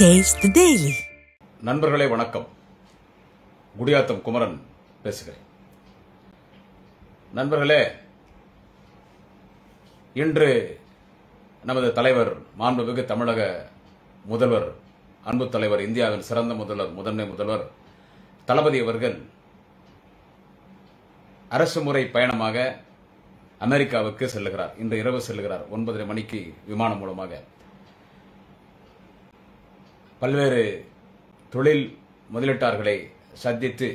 Taste daily நண்பர்களே வணக்கம். குடியாத்தம் குமரன் பேசுகிறேன். நண்பர்களே இன்று நமது தலைவர் மாண்புமிகு தமிழக முதல்வர் அன்பு தலைவர் இந்தியாவின் சிறந்த முதல்வர் முதன்மை முதல்வர் தளபதி அவர்கள் அரசு முறை பயணமாக அமெரிக்காவுக்கு செல்லுகிறார். இன்று இரவு செல்லுகிறார். ஒன்பதரை மணிக்கு விமானம் மூலமாக. பல்வேறு தொழில் முதலீட்டாளர்களை சந்தித்து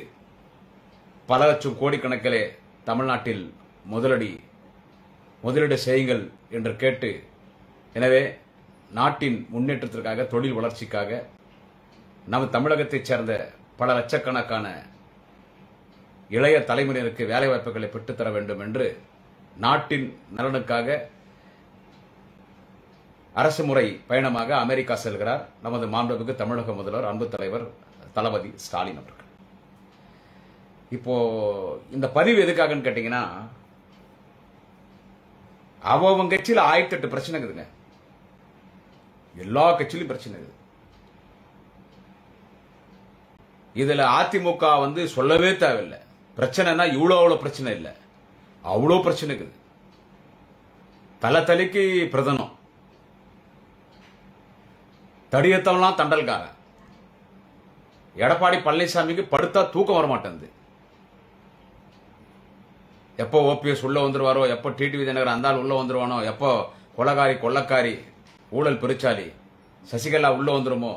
பல லட்சம் கோடிக்கணக்கிலே தமிழ்நாட்டில் முதலடி முதலீடு செய்யுங்கள் என்று கேட்டு எனவே நாட்டின் முன்னேற்றத்திற்காக தொழில் வளர்ச்சிக்காக நம் தமிழகத்தைச் சேர்ந்த பல லட்சக்கணக்கான இளைய தலைமுறையினருக்கு வேலைவாய்ப்புகளை பெற்றுத்தர வேண்டும் என்று நாட்டின் நலனுக்காக அரசு முறை பயணமாக அமெரிக்கா செல்கிறார். நமது மாண்புமிகு தமிழக முதல்வர் அன்பு தலைவர் தளபதி ஸ்டாலின் அவர்கள். இப்போ இந்த பதிவு எதுக்காகன்னு கேட்டீங்கன்னா அவங்க கட்சியில் ஆயிரத்தி எட்டு பிரச்சனை இருக்குதுங்க. எல்லா கட்சியிலும் பிரச்சனை இருக்குது. இதுல அதிமுக வந்து சொல்லவே தேவையில்லை. பிரச்சனைனா இவ்வளோ அவ்வளோ பிரச்சனை இல்லை. அவ்வளோ பிரச்சனை இருக்குது. தலை தலைக்கு பிரதனம் தடியத்தவெல்லாம் தண்டல்காரன். எடப்பாடி பழனிசாமிக்கு படுத்தா தூக்கம் வர மாட்டேங்குது எப்போ ஓபிஎஸ் உள்ள வந்துருவாரோ எப்போ டிடிவி தினகர் அந்தாள் உள்ள வந்துருவானோ எப்போ கொலகாரி கொள்ளக்காரி ஊழல் பெருச்சாலி சசிகலா உள்ள வந்துருமோ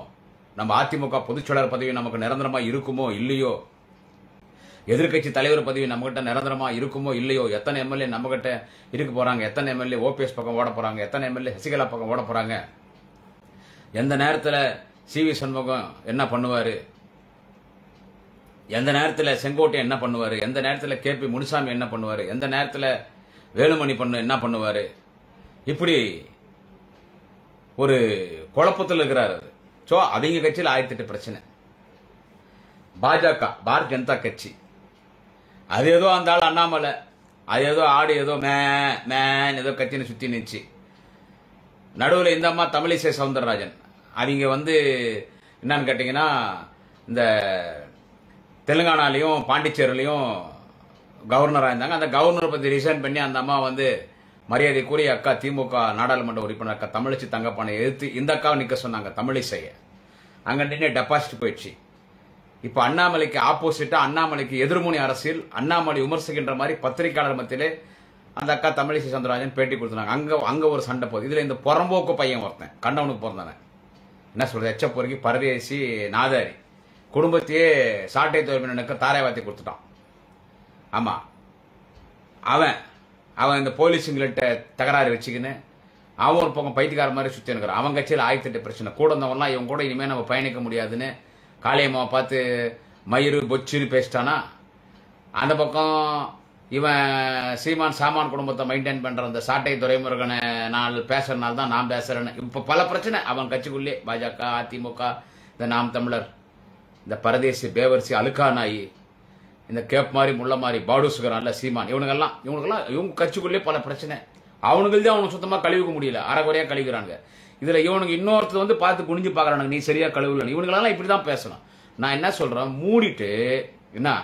நம்ம அதிமுக பொதுச்செயலாளர் பதவி நமக்கு நிரந்தரமா இருக்குமோ இல்லையோ? எதிர்க்கட்சி தலைவர் பதவி நம்மகிட்ட நிரந்தரமா இருக்குமோ இல்லையோ? எத்தனை எம்எல்ஏ நம்மகிட்ட இருக்க போறாங்க? எத்தனை எம்எல்ஏ ஓபிஎஸ் பக்கம் ஓட போறாங்க? எத்தனை எம்எல்ஏ சசிகலா பக்கம் ஓட போறாங்க? எந்த நேரத்தில் சி வி சண்முகம் என்ன பண்ணுவார்? எந்த நேரத்தில் செங்கோட்டை என்ன பண்ணுவார்? எந்த நேரத்தில் கே பி முனுசாமி என்ன பண்ணுவார்? எந்த நேரத்தில் வேலுமணி பண்ணு என்ன பண்ணுவார்? இப்படி ஒரு குழப்பத்தில் இருக்கிறார் ஸோ அவங்க கட்சியில் ஆயிரத்தி எட்டு பிரச்சனை. பாஜக பாரத் ஜனதா கட்சி. அது ஏதோ அந்த ஆள் அண்ணாமலை. அது ஏதோ ஆடு ஏதோ மே மேன் ஏதோ கட்சின்னு சுற்றி நிச்சு நடுவில் இந்த அம்மா தமிழிசை சவுந்தரராஜன். அவங்க வந்து என்னன்னு கேட்டிங்கன்னா இந்த தெலுங்கானாலையும் பாண்டிச்சேரிலையும் கவர்னராக இருந்தாங்க. அந்த கவர்னரை பற்றி ரிசைன் பண்ணி அந்த அம்மா வந்து மரியாதைக்குரிய அக்கா திமுக நாடாளுமன்ற உறுப்பினர் அக்கா தமிழிச்சு தங்கப்பானை எதிர்த்து இந்த அக்காவை நிற்க சொன்னாங்க தமிழிசையை. அங்கே நின்று டெபாசிட் போயிடுச்சு. இப்போ அண்ணாமலைக்கு ஆப்போசிட்டாக அண்ணாமலைக்கு எதிர்முனை அரசியல் அண்ணாமலை விமர்சிக்கின்ற மாதிரி பத்திரிகையாளர் மத்தியிலே அந்த அக்கா தமிழிசை சந்திரராஜன் பேட்டி கொடுத்துனாங்க அங்கே அங்கே ஒரு சண்டை போகுது. இதில் இந்த புறம்போக்கு பையன் ஒருத்தன். கண்டவனுக்கு பிறந்தவன் என்ன சொல்கிறது எச்ச பொறுக்கி பரதேசி நாதாரி. குடும்பத்தையே சாட்டை தொழில்நுட்ப தாரைவாத்தி கொடுத்துட்டான். ஆமாம் அவன் அவன் இந்த போலீஸுங்கள்ட்ட தகராறு வச்சுக்கின்னு அவன் ஒரு பக்கம் பைத்தியக்கார மாதிரி சுத்தி இருக்கிறான். அவன் கட்சியில் ஆயிரத்தி பிரச்சனை. கூட இருந்தவன்லாம் இவன் கூட இனிமேல் நம்ம பயணிக்க முடியாதுன்னு காளியம்மாவை பார்த்து மயிறு பொச்சுன்னு பேசிட்டானா? அந்த பக்கம் இவன் சீமான் சாமான் குடும்பத்தை மெயின்டைன் பண்ற அந்த சாட்டை துரைமுருகனை நான் பேசுறதுனால தான் நான் பேசுறேன்னு. இப்ப பல பிரச்சனை அவன் கட்சிக்குள்ளே பாஜக அதிமுக இந்த நாம் தமிழர் இந்த பரதேசி பேவரிசி அழுக்கா நாயி இந்த கேப் மாதிரி முள்ள மாதிரி பாடு சுகரான்ல சீமான் இவனுங்கெல்லாம் இவனுக்கெல்லாம் இவங்க கட்சிக்குள்ளே பல பிரச்சனை. அவனுங்கள்தான் அவனுக்கு சுத்தமாக கழுவிக்க முடியல. அரைகுறையா கழுவிக்கிறாங்க இதுல இவனுக்கு இன்னொருத்தர் வந்து பார்த்து குனிஞ்சு பார்க்குறானுங்க. நீ சரியா கழுவல இவனுங்களெல்லாம் இப்படி தான் பேசணும். நான் என்ன சொல்றேன்? மூடிட்டு என்ன?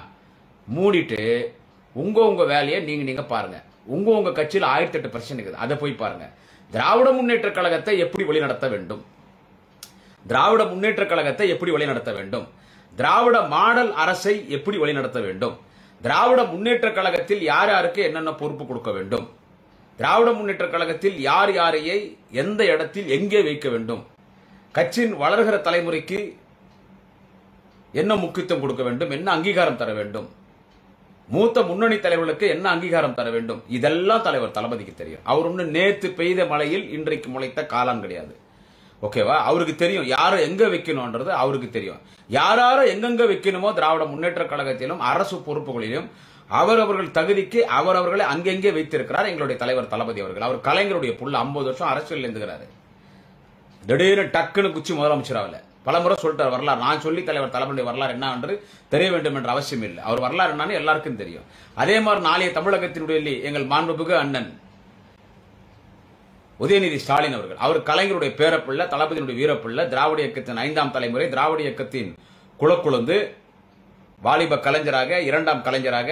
மூடிட்டு உங்கள் உங்கள் வேலையை நீங்கள் நீங்கள் பாருங்கள் உங்கள் உங்கள் கட்சியில் ஆயிரத்தி எட்டு பிரச்சனை இருக்குது. அதை போய் பாருங்கள் திராவிட முன்னேற்ற கழகத்தை எப்படி வழிநடத்த வேண்டும்? திராவிட முன்னேற்ற கழகத்தை எப்படி வழிநடத்த வேண்டும்? திராவிட மாடல் அரசை எப்படி வழிநடத்த வேண்டும்? திராவிட முன்னேற்ற கழகத்தில் யார் யாருக்கு என்னென்ன பொறுப்பு கொடுக்க வேண்டும்? திராவிட முன்னேற்ற கழகத்தில் யார் யாரையை எந்த இடத்தில் எங்கே வைக்க வேண்டும்? கட்சியின் வளர்கிற தலைமுறைக்கு என்ன முக்கியத்துவம் கொடுக்க வேண்டும்? என்ன அங்கீகாரம் தர வேண்டும்? மூத்த முன்னணி தலைவர்களுக்கு என்ன அங்கீகாரம் தர வேண்டும்? இதெல்லாம் தலைவர் தளபதிக்கு தெரியும். அவர் ஒன்று நேத்து பெய்த மழையில் இன்றைக்கு முளைத்த காலம் கிடையாது. ஓகேவா? அவருக்கு தெரியும். யாரை எங்க வைக்கணும்ன்றது அவருக்கு தெரியும். யாரார எங்கெங்க வைக்கணுமோ திராவிட முன்னேற்ற கழகத்திலும் அரசு பொறுப்புகளிலும் அவரவர்கள் தகுதிக்கு அவரவர்களை அங்கெங்கே வைத்திருக்கிறார் எங்களுடைய தலைவர் தளபதி அவர்கள். அவர் கலைஞருடைய புள்ள ஐம்பது வருஷம் அரசியல் இருந்துகிறாரு. திடீர்னு டக்குன்னு குச்சி முதலமைச்சர் ஆகல. பலமுறை சொல்லிட்டார் வரலாறு. நான் சொல்லி தலைவர் தளபதியுடைய வரலாறு என்ன என்று தெரிய வேண்டும் என்ற அவசியம் இல்லை. அவர் வரலாறு என்னன்னு எல்லாருக்கும் தெரியும். அதே மாதிரி நாளைய தமிழகத்தினுடைய எங்கள் மாண்புமிகு அண்ணன் உதயநிதி ஸ்டாலின் அவர்கள். அவர் கலைஞருடைய பேரப்பிள்ளை தளபதியினுடைய வீரப்பிள்ளை திராவிட இயக்கத்தின் ஐந்தாம் தலைமுறை திராவிட இயக்கத்தின் குளக்குழுந்து வாலிப கலைஞராக இரண்டாம் கலைஞராக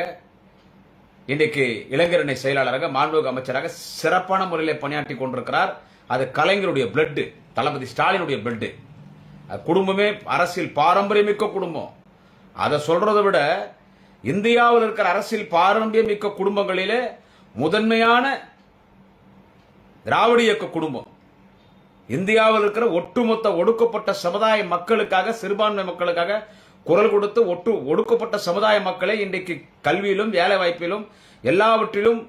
இன்றைக்கு இளைஞரணி செயலாளராக மாண்புமிகு அமைச்சராக சிறப்பான முறையில் பணியாற்றி கொண்டிருக்கிறார். அது கலைஞருடைய பிளட்டு தளபதி ஸ்டாலினுடைய பிளட்டு குடும்பமே அரசியல் பாரம்பரியமிக்க குடும்பம். அதை சொல்றதை விட இந்தியாவில் இருக்கிற அரசியல் பாரம்பரியமிக்க குடும்பங்களிலே முதன்மையான திராவிட இயக்க குடும்பம். இந்தியாவில் இருக்கிற ஒட்டுமொத்த ஒடுக்கப்பட்ட சமுதாய மக்களுக்காக சிறுபான்மை மக்களுக்காக குரல் கொடுத்து ஒட்டு ஒடுக்கப்பட்ட சமுதாய மக்களை இன்றைக்கு கல்வியிலும் வேலை வாய்ப்பிலும் எல்லாவற்றிலும்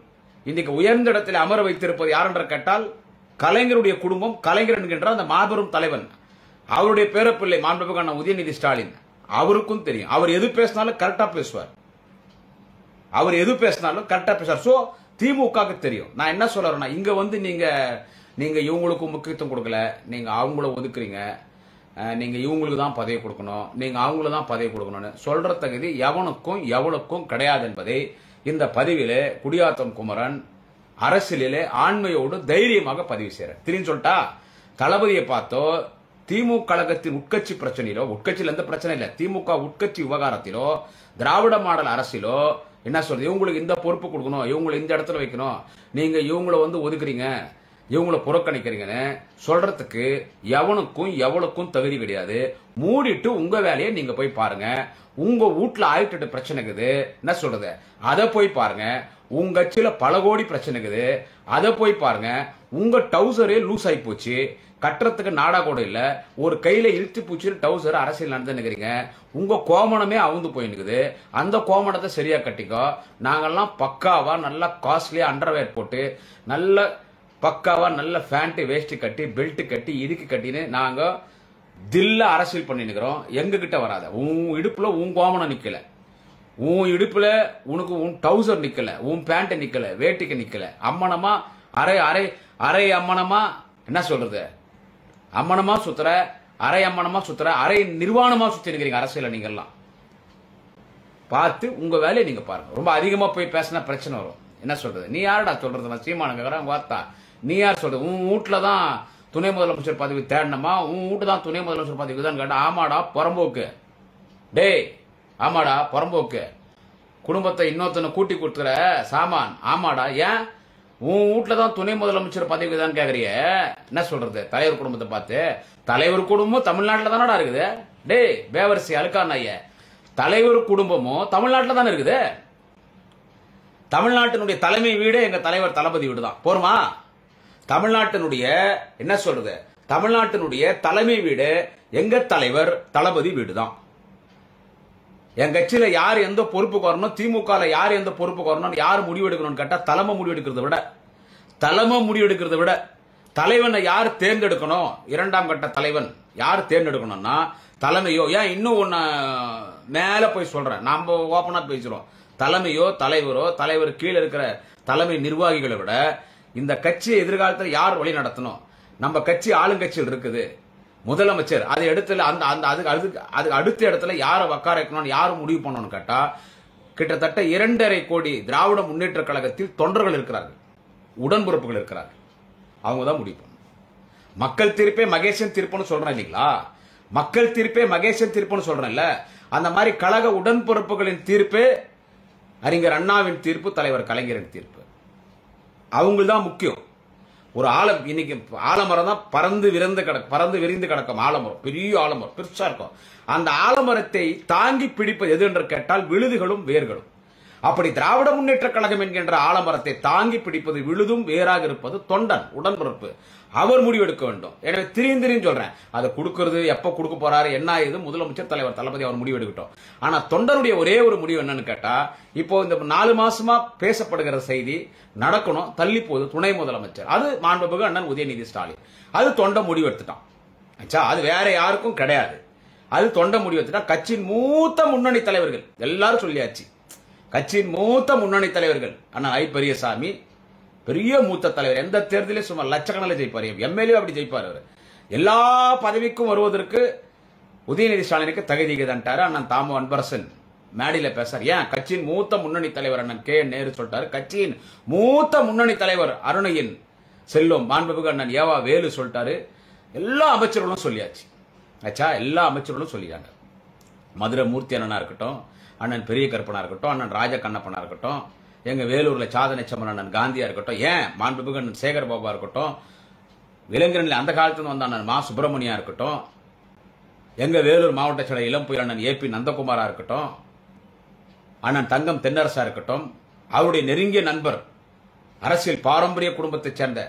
இன்றைக்கு உயர்ந்த இடத்தில் அமர வைத்திருப்பது யார் என்று கேட்டால் கலைஞருடைய குடும்பம் கலைஞர் என்கின்ற அந்த மாபெரும் தலைவன். அவருடைய பேரப்பிள்ளை மாண்புமிகு உதயநிதி ஸ்டாலின். அவருக்கும் தெரியும். அவர் எது பேசினாலும் கரெக்டா பேசுவார். அவர் எது பேசினாலும் கரெக்டா பேசுவார். சோ திமுகவுக்கு தெரியும். நான் என்ன சொல்றேன்னா இங்க வந்து நீங்க நீங்க இவங்களுக்கு முக்கியத்துவம் கொடுக்கல. நீங்க அவங்கள ஒதுக்குறீங்க. நீங்க இவங்களுக்கு தான் பதவி கொடுக்கணும். நீங்க அவங்கள தான் பதவி கொடுக்கணும்னு சொல்ற தகுதி எவனுக்கும் எவளுக்கும் கிடையாது என்பதை இந்த பதிவிலே குடியாத்தம் குமரன் அரசியலிலே ஆண்மையோடு தைரியமாக பதிவு செய்யறேன் திரும்பி சொல்லிட்டா தளபதியை பார்த்தோ திமுக கழகத்தின் உட்கட்சி பிரச்சனையிலோ உட்கட்சியில் எந்த பிரச்சனை இல்லை. திமுக உட்கட்சி விவகாரத்திலோ திராவிட மாடல் அரசிலோ என்ன சொல்றது இவங்களுக்கு இந்த பொறுப்பு கொடுக்கணும் இவங்களை இந்த இடத்துல வைக்கணும். நீங்க இவங்கள வந்து ஒதுக்குறீங்க இவங்கள புறக்கணிக்கிறீங்கன்னு சொல்றதுக்கு எவனுக்கும் எவளுக்கும் தகுதி கிடையாது. மூடிட்டு உங்க வேலையை நீங்க போய் பாருங்க. உங்க வீட்டுல ஆயிட்டு பிரச்சனை இருக்குது. என்ன சொல்றது? அதை போய் பாருங்க. உங்க கட்சியில பல கோடி பிரச்சனை இருக்குது. அதை போய் பாருங்க. உங்க டவுசரே லூஸ் ஆகி போச்சு. கட்டுறதுக்கு நாடா கூட இல்ல. ஒரு கையில இழுத்து பூச்சி டவுசர் அரசியல் நடந்துனுக்கிறீங்க உங்க கோமணமே அவுந்து போயினுக்குது அந்த கோமணத்தை சரியா கட்டிக்கோ. நாங்கெல்லாம் பக்காவா நல்லா காஸ்ட்லியா அண்டர்வேர் போட்டு நல்ல பக்காவா நல்ல ஃபேண்ட் வேஸ்ட் கட்டி பெல்ட் கட்டி இதுக்கு கட்டின்னு நாங்க தில்ல அரசியல் பண்ணினுக்கிறோம் எங்க கிட்ட வராத. உன் இடுப்புல உன் கோமணம் நிக்கல. உன் இடுப்புல உனக்கு உன் டவுசர் நிக்கல. உன் பேண்ட் நிக்கல. வேட்டிக்கு நிக்கல. அம்மனமா அரை அரை அரை அம்மனமா என்ன சொல்றது? அம்மனமா சுத்துற அரை அம்மனமா சுத்துற அரை நிர்வாணமா சுத்தி இருக்கிறீங்க அரசியல நீங்க எல்லாம் பார்த்து உங்க வேலையை நீங்க பாருங்க. ரொம்ப அதிகமா போய் பேசினா பிரச்சனை வரும். என்ன சொல்றது? நீ யாரடா சொல்றது? நான் சீமான கேக்குறேன் வார்த்தா? நீ யார் சொல்றது? உன் வீட்டுல தான் துணை முதலமைச்சர் பதவி தேடணுமா? உன் வீட்டு தான் துணை முதலமைச்சர் பதவி தான் கேட்டா ஆமாடா புறம்போக்கு. டேய் ஆமாடா புறம்போக்கு. குடும்பத்தை இன்னொருத்தனை கூட்டி கொடுத்துற சாமான் ஆமாடா. ஏன்? உன் வீட்டுல தான் துணை முதலமைச்சர் பதவி தான் கேக்குறிய? என்ன சொல்றது? தலைவர் குடும்பத்தை பார்த்து தலைவர் குடும்பம் தமிழ்நாட்டில் தானடா இருக்குது? டேய் வேவரிசி அழுக்கான் ஐய தலைவர் குடும்பமும் தமிழ்நாட்டில் தானே இருக்குது? தமிழ்நாட்டினுடைய தலைமை வீடு எங்க தலைவர் தளபதி வீடு தான் போருமா? தமிழ்நாட்டினுடைய என்ன சொல்றது? தமிழ்நாட்டினுடைய தலைமை வீடு எங்க தலைவர் தளபதி வீடு தான் என் கட்சியில யார் எந்த பொறுப்புக்கு வரணும் திமுக யார் எந்த பொறுப்புக்கு வரணும் யார் முடிவெடுக்கணும்னு கேட்டா தலைமை முடிவெடுக்கிறத விட தலைமை முடிவெடுக்கிறத விட தலைவனை யார் தேர்ந்தெடுக்கணும்? இரண்டாம் கட்ட தலைவன் யார் தேர்ந்தெடுக்கணும்னா தலைமையோ ஏன் இன்னும் ஒன்னு மேல போய் சொல்றேன். நாம் ஓப்பனாக பேசுறோம் தலைமையோ தலைவரோ தலைவர் கீழே இருக்கிற தலைமை நிர்வாகிகளை விட இந்த கட்சியை எதிர்காலத்தில் யார் வழி நடத்தணும்? நம்ம கட்சி ஆளுங்கட்சியில் இருக்குது. முதலமைச்சர் அது இடத்துல அந்த அந்த அதுக்கு அதுக்கு அதுக்கு அடுத்த இடத்துல யாரை உட்கார வைக்கணும்னு யாரும் முடிவு பண்ணணும்னு கேட்டா கிட்டத்தட்ட இரண்டரை கோடி திராவிட முன்னேற்ற கழகத்தில் தொண்டர்கள் இருக்கிறார்கள். உடன்பிறப்புகள் இருக்கிறார்கள். அவங்க தான் முடிவு பண்ணணும். மக்கள் தீர்ப்பே மகேசன் தீர்ப்புன்னு சொல்றேன் இல்லைங்களா? மக்கள் தீர்ப்பே மகேசன் தீர்ப்புன்னு சொல்றேன்ல? அந்த மாதிரி கழக உடன்பிறப்புகளின் தீர்ப்பே அறிஞர் அண்ணாவின் தீர்ப்பு தலைவர் கலைஞரின் தீர்ப்பு. அவங்க தான் முக்கியம். ஒரு ஆலம் இன்னைக்கு ஆலமரம் தான் பறந்து விரிந்து கிடக்கும் பறந்து விரிந்து கிடக்கும் ஆலமரம். பெரிய ஆலமரம் பெருசா இருக்கும். அந்த ஆலமரத்தை தாங்கி பிடிப்பது எது என்று கேட்டால் விழுதுகளும் வேர்களும். அப்படி திராவிட முன்னேற்ற கழகம் என்கின்ற ஆலமரத்தை தாங்கி பிடிப்பது விழுதும் வேறாக இருப்பது தொண்டன் உடன்பிறப்பு. அவர் முடிவெடுக்க வேண்டும். எனவே திரியும் திரியும் சொல்றேன். அதை கொடுக்கறது எப்ப கொடுக்க போறாரு என்ன ஏது முதலமைச்சர் தலைவர் தளபதி அவர் முடிவெடுக்கட்டும். ஆனா தொண்டனுடைய ஒரே ஒரு முடிவு என்னன்னு கேட்டா இப்போ இந்த நாலு மாசமா பேசப்படுகிற செய்தி நடக்கணும் தள்ளி போகுது துணை முதலமைச்சர். அது மாண்புமிகு அண்ணன் உதயநிதி ஸ்டாலின். அது தொண்டை முடிவெடுத்துட்டான். ஆச்சா அது வேற யாருக்கும் கிடையாது. அது தொண்டை முடிவெடுத்துட்டா கட்சியின் மூத்த முன்னணி தலைவர்கள். எல்லாரும் சொல்லியாச்சு. கட்சியின் மூத்த முன்னணி தலைவர்கள். அண்ணன் ஐ. பெரியசாமி பெரிய மூத்த தலைவர். எந்த தேர்தலையும் சும்மா லட்சக்கணக்கில் ஜெயிப்பார். எம்எல்ஏ அப்படி ஜெயிப்பார் அவர். எல்லா பதவிக்கும் வருவதற்கு உதயநிதி ஸ்டாலினுக்கு தகுதிக்குதான்ட்டாரு அண்ணன் தாம அன்பரசன். மேடையில் பேசார். ஏன்? கட்சியின் மூத்த முன்னணி தலைவர் அண்ணன் கே நேரு சொல்லிட்டாரு. கட்சியின் மூத்த முன்னணி தலைவர் அருணையின் செல்லும் மாண்புமிகு அண்ணன் ஏவா வேலு சொல்லிட்டாரு. எல்லா அமைச்சர்களும் சொல்லியாச்சு. ஆச்சா எல்லா அமைச்சர்களும் சொல்லிட்டாங்க. மதுரை மூர்த்தி அண்ணனா இருக்கட்டும் அண்ணன் பெரிய கருப்பனா இருக்கட்டும் அண்ணன் ராஜ கண்ணப்பனா இருக்கட்டும் எங்க வேலூர்ல சாதனை சம்மன் அண்ணன் காந்தியா இருக்கட்டும் ஏன் மாண்புமிகு அண்ணன் சேகர் பாபா இருக்கட்டும் இளைஞர்கள் அந்த காலத்துல வந்த அண்ணன் மா சுப்பிரமணியா இருக்கட்டும் எங்க வேலூர் மாவட்ட செயலர் இளம் புயல் அண்ணன் ஏபி நந்தகுமாரா இருக்கட்டும் அண்ணன் தங்கம் தென்னரசா இருக்கட்டும் அவருடைய நெருங்கிய நண்பர் அரசியல் பாரம்பரிய குடும்பத்தைச் சேர்ந்த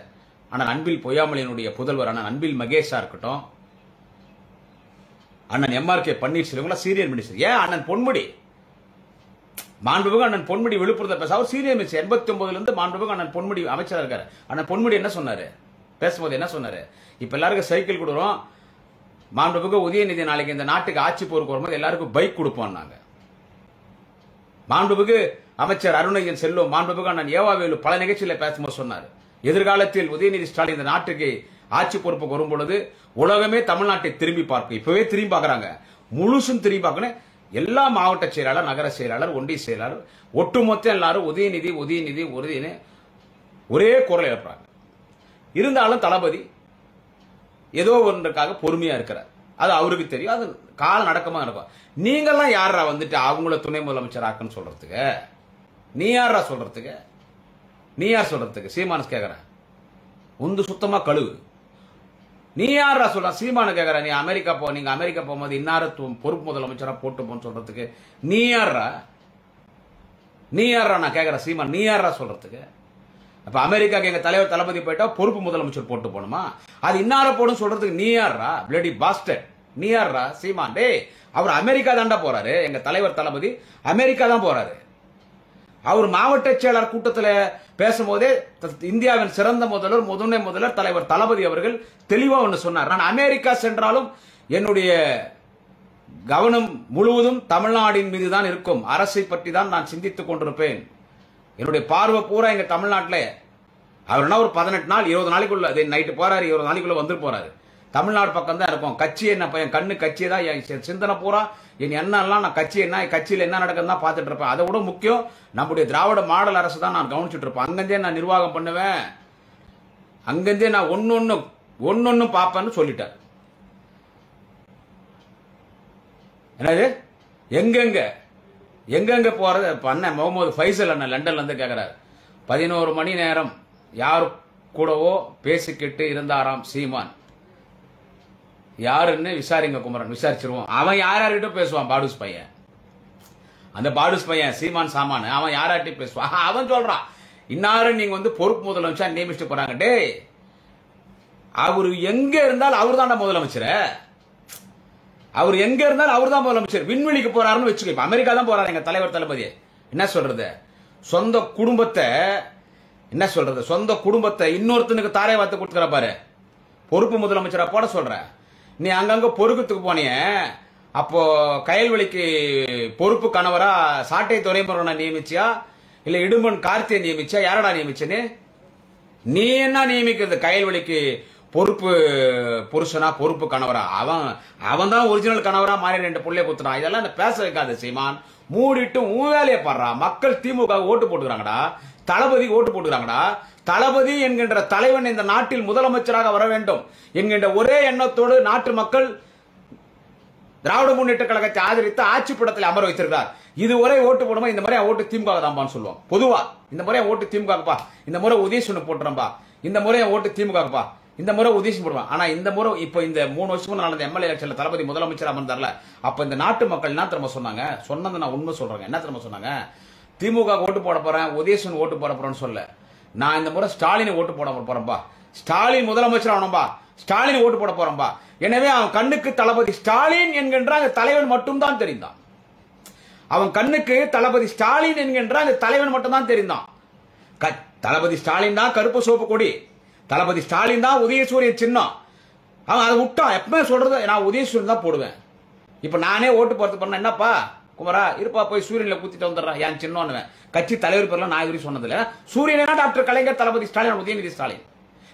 அண்ணன் அன்பில் பொய்யாமலினுடைய புதல்வர் அண்ணன் அன்பில் மகேஷா இருக்கட்டும் அண்ணன் M R K Panneerselvam senior minister. ஏன் அண்ணன் பொன்முடி? மாண்புமிகு அண்ணன் பொன்முடி விழுப்புரத்தை பேச அவர் சீனியர் மினிஸ்டர். எண்பத்தி ஒன்பதுல இருந்து மாண்புமிகு அண்ணன் பொன்முடி அமைச்சராக இருக்காரு. அண்ணன் பொன்முடி என்ன சொன்னாரு? பேசும்போது என்ன சொன்னாரு? இப்ப எல்லாருக்கும் சைக்கிள் கொடுக்குறோம். மாண்புமிகு உதயநிதி நாளைக்கு இந்த நாட்டுக்கு ஆட்சி போருக்கு வரும்போது எல்லாருக்கும் பைக் கொடுப்போம் நாங்க. மாண்புமிகு அமைச்சர் அருணையன் செல்லும் மாண்புமிகு அண்ணன் ஏவாவேலு பல நிகழ்ச்சியில பேசும்போது சொன்னார். எதிர்காலத்தில் உதயநிதி ஸ்டாலின் இந்த நாட்டுக்கு ஆட்சி பொறுப்புக்கு வரும் பொழுது உலகமே தமிழ்நாட்டை திரும்பி பார்க்கும். இப்பவே திரும்பி பார்க்கறாங்க. முழுசும் திரும்பி பார்க்கணும். எல்லா மாவட்ட செயலாளர் நகர செயலாளர் ஒன்றிய செயலாளர் ஒட்டுமொத்த எல்லாரும் உதயநிதி உதயநிதி உறுதினு ஒரே குரல் எழுப்புறாங்க. இருந்தாலும் தளபதி ஏதோ ஒன்றுக்காக பொறுமையா இருக்கிறார். அது அவருக்கு தெரியும். அது காலம் நடக்கமா நடக்கும் நீங்கெல்லாம் யாரா வந்துட்டு அவங்கள துணை முதலமைச்சர் ஆக்குன்னு சொல்றதுக்கு? நீ யாரா சொல்றதுக்கு? நீ யார் சொல்றதுக்கு? சீமானஸ் கேக்குறேன் உந்து சுத்தமா கழுவு. நீ யாரா சொல்ற? சீமானு கேக்குற நீ அமெரிக்கா போ நீங்க அமெரிக்கா போகும்போது இன்னாரத்துவம் பொறுப்பு முதலமைச்சரா போட்டு போன்னு சொல்றதுக்கு. நீ யாரா நீ யாரா நான் கேக்குறேன் சீமான் நீ யாரா சொல்றதுக்கு? அப்ப அமெரிக்காக்கு எங்க தலைவர் தளபதி போயிட்டா பொறுப்பு முதலமைச்சர் போட்டு போகணுமா? அது இன்னார போடும் சொல்றதுக்கு நீ யாரா பிளடி பாஸ்டர் நீ யாரா சீமான் டேய் அவர் அமெரிக்கா தாண்டா போறாரு. எங்க தலைவர் தளபதி அமெரிக்கா தான் போறாரு. அவர் மாவட்ட செயலர் கூட்டத்தில் பேசும்போதே இந்தியாவின் சிறந்த முதல்வர் முதன்மை முதல்வர் தலைவர் தளபதி அவர்கள் தெளிவா ஒன்று சொன்னார். நான் அமெரிக்கா சென்றாலும் என்னுடைய கவனம் முழுவதும் தமிழ்நாடின் மீது தான் இருக்கும். அரசை பற்றி தான் நான் சிந்தித்துக் கொண்டிருப்பேன். என்னுடைய பார்வை பூரா எங்க தமிழ்நாட்டில். அவர் என்ன ஒரு பதினெட்டு நாள் இருபது நாளைக்குள்ள நைட்டு போறாரு இருபது நாளைக்குள்ள வந்து போறாரு. தமிழ்நாடு பக்கம் தான் இருக்கும். கட்சி என்ன பையன்? கண்ணு கட்சி தான். என் சி- சிந்தனை பூரா. என் எண்ணெல்லாம் நான் கட்சி என்ன கட்சியில் என்ன நடக்குதுன்னு தான் பார்த்துட்டு இருப்பேன். அதை விட முக்கியம் நம்முடைய திராவிட மாடல் அரசு தான் நான் கவனிச்சுட்டு இருப்பேன். அங்கேருந்தே நான் நிர்வாகம் பண்ணுவேன். அங்கேருந்தே நான் ஒன்னொன்னு ஒன்னொன்னு பார்ப்பேன்னு சொல்லிட்டார் என்னது? எங்கெங்க? எங்கெங்க போறது? இப்ப அண்ணன் முகமது ஃபைசல் அண்ணன் லண்டன்ல இருந்து கேக்குறாரு. பதினோரு மணி நேரம் யார் கூடவோ பேசிக்கிட்டு இருந்தாராம் சீமான். யாருன்னு விசாரிங்க குமரன். விசாரிச்சிருவோம். அவன் யார் யார்கிட்ட பேசுவான் பாடுஸ் பையன்? அந்த பாடுஸ் பையன் சீமான் சாமான். அவன் யார்கிட்டயும் பேசுவான். அவன் சொல்றான். இன்னாரு நீங்க வந்து பொறுப்பு முதலமைச்சர் நியமிச்சுட்டு போறாங்க. டே அவர் எங்க இருந்தாலும் அவர் தான் முதலமைச்சர். அவர் எங்க இருந்தாலும் அவர் தான் முதலமைச்சர். விண்வெளிக்கு போறாருன்னு வச்சுக்கோ. அமெரிக்கா தான் போறாரு எங்க தலைவர் தளபதி. என்ன சொல்றது? சொந்த குடும்பத்தை என்ன சொல்றது? சொந்த குடும்பத்தை இன்னொருத்தனுக்கு தாரை வார்த்தை கொடுத்துக்கிற பாரு. பொறுப்பு முதலமைச்சரா போட சொல்ற நீ அங்கங்க பொறுப்புத்துக்கு போனிய. அப்போ கயல்வெளிக்கு பொறுப்பு கணவரா சாட்டை துறைமுறை நியமிச்சியா? இல்ல இடுமன் கார்த்தியை நியமிச்சியா? யாரடா நியமிச்சனே நீ என்ன நியமிக்கிறது? கயல்வெளிக்கு பொறுப்பு புருஷனா பொறுப்பு கணவரா? அவன் அவன் தான் ஒரிஜினல் கணவரா மாறி ரெண்டு பிள்ளைய குத்துறான். இதெல்லாம் பேச வைக்காத சீமான். மூடிட்டு உன் வேலையை பாடுறா. மக்கள் திமுக ஓட்டு போட்டுக்கிறாங்கடா. தளபதி ஓட்டு போட்டுக்கிறாங்கடா. தளபதி என்கின்ற தலைவன் இந்த நாட்டில் முதலமைச்சராக வர வேண்டும் என்கின்ற ஒரே எண்ணத்தோடு நாட்டு மக்கள் திராவிட முன்னேற்ற கழகத்தை ஆதரித்து ஆட்சி படத்தில் அமர வைத்திருக்கிறார். இது ஒரே ஓட்டு போடுமா? இந்த முறை ஓட்டு திமுக தான்பான்னு சொல்லுவோம். பொதுவா. இந்த முறை ஓட்டு திமுகப்பா இந்த முறை உதயசூன் போட்டுறம்பா இந்த முறை ஓட்டு திமுகப்பா இந்த முறை உதயசூன் போடுவான் ஆனா இந்த முறை இப்போ இந்த மூணு வருஷமும் நடந்த எம்எல்ஏ எலெக்ஷன்ல தளபதி முதலமைச்சர் அமர்ந்தார்ல அப்ப இந்த நாட்டு மக்கள் என்ன திரும்ப சொன்னாங்க? சொன்னதை நான் உண்மை சொல்றேன் என்ன திரும்ப சொன்னாங்க? திமுக ஓட்டு போட போறேன் உதயசன் ஓட்டு போட போறேன்னு சொல்ல. நான் இந்த முறை ஸ்டாலின் ஓட்டு போட போறேன்பா ஸ்டாலின் முதலமைச்சர் ஆகணும்பா. ஸ்டாலின் ஓட்டு போட போறோம்பா எனவே அவன் கண்ணுக்கு தளபதி ஸ்டாலின் என்கின்ற அந்த தலைவன் மட்டும்தான் தெரிந்தான். அவன் கண்ணுக்கு தளபதி ஸ்டாலின் என்கின்ற அந்த தலைவன் மட்டும்தான் தெரிந்தான். க- தளபதி ஸ்டாலின் தான் கருப்பு சோப்பு கொடி. தளபதி ஸ்டாலின் தான் உதயசூரிய சின்னம். அவன் அதை விட்டான் எப்பவுமே சொல்றது நான் உதயசூரியன் தான் போடுவேன். இப்ப நானே ஓட்டு போறது பண்ண என்னப்பா? குமரா இருப்பா போய் சூரியன்ல குத்திட்டு வந்துடுறான் என் சின்னோன்னுவேன். கட்சி தலைவர் பேர்லாம் நான் இதுவரையும் சொன்னதில்ல. சூரியனா டாக்டர்? கலைஞர் தளபதி ஸ்டாலின் உதயநிதி ஸ்டாலின்.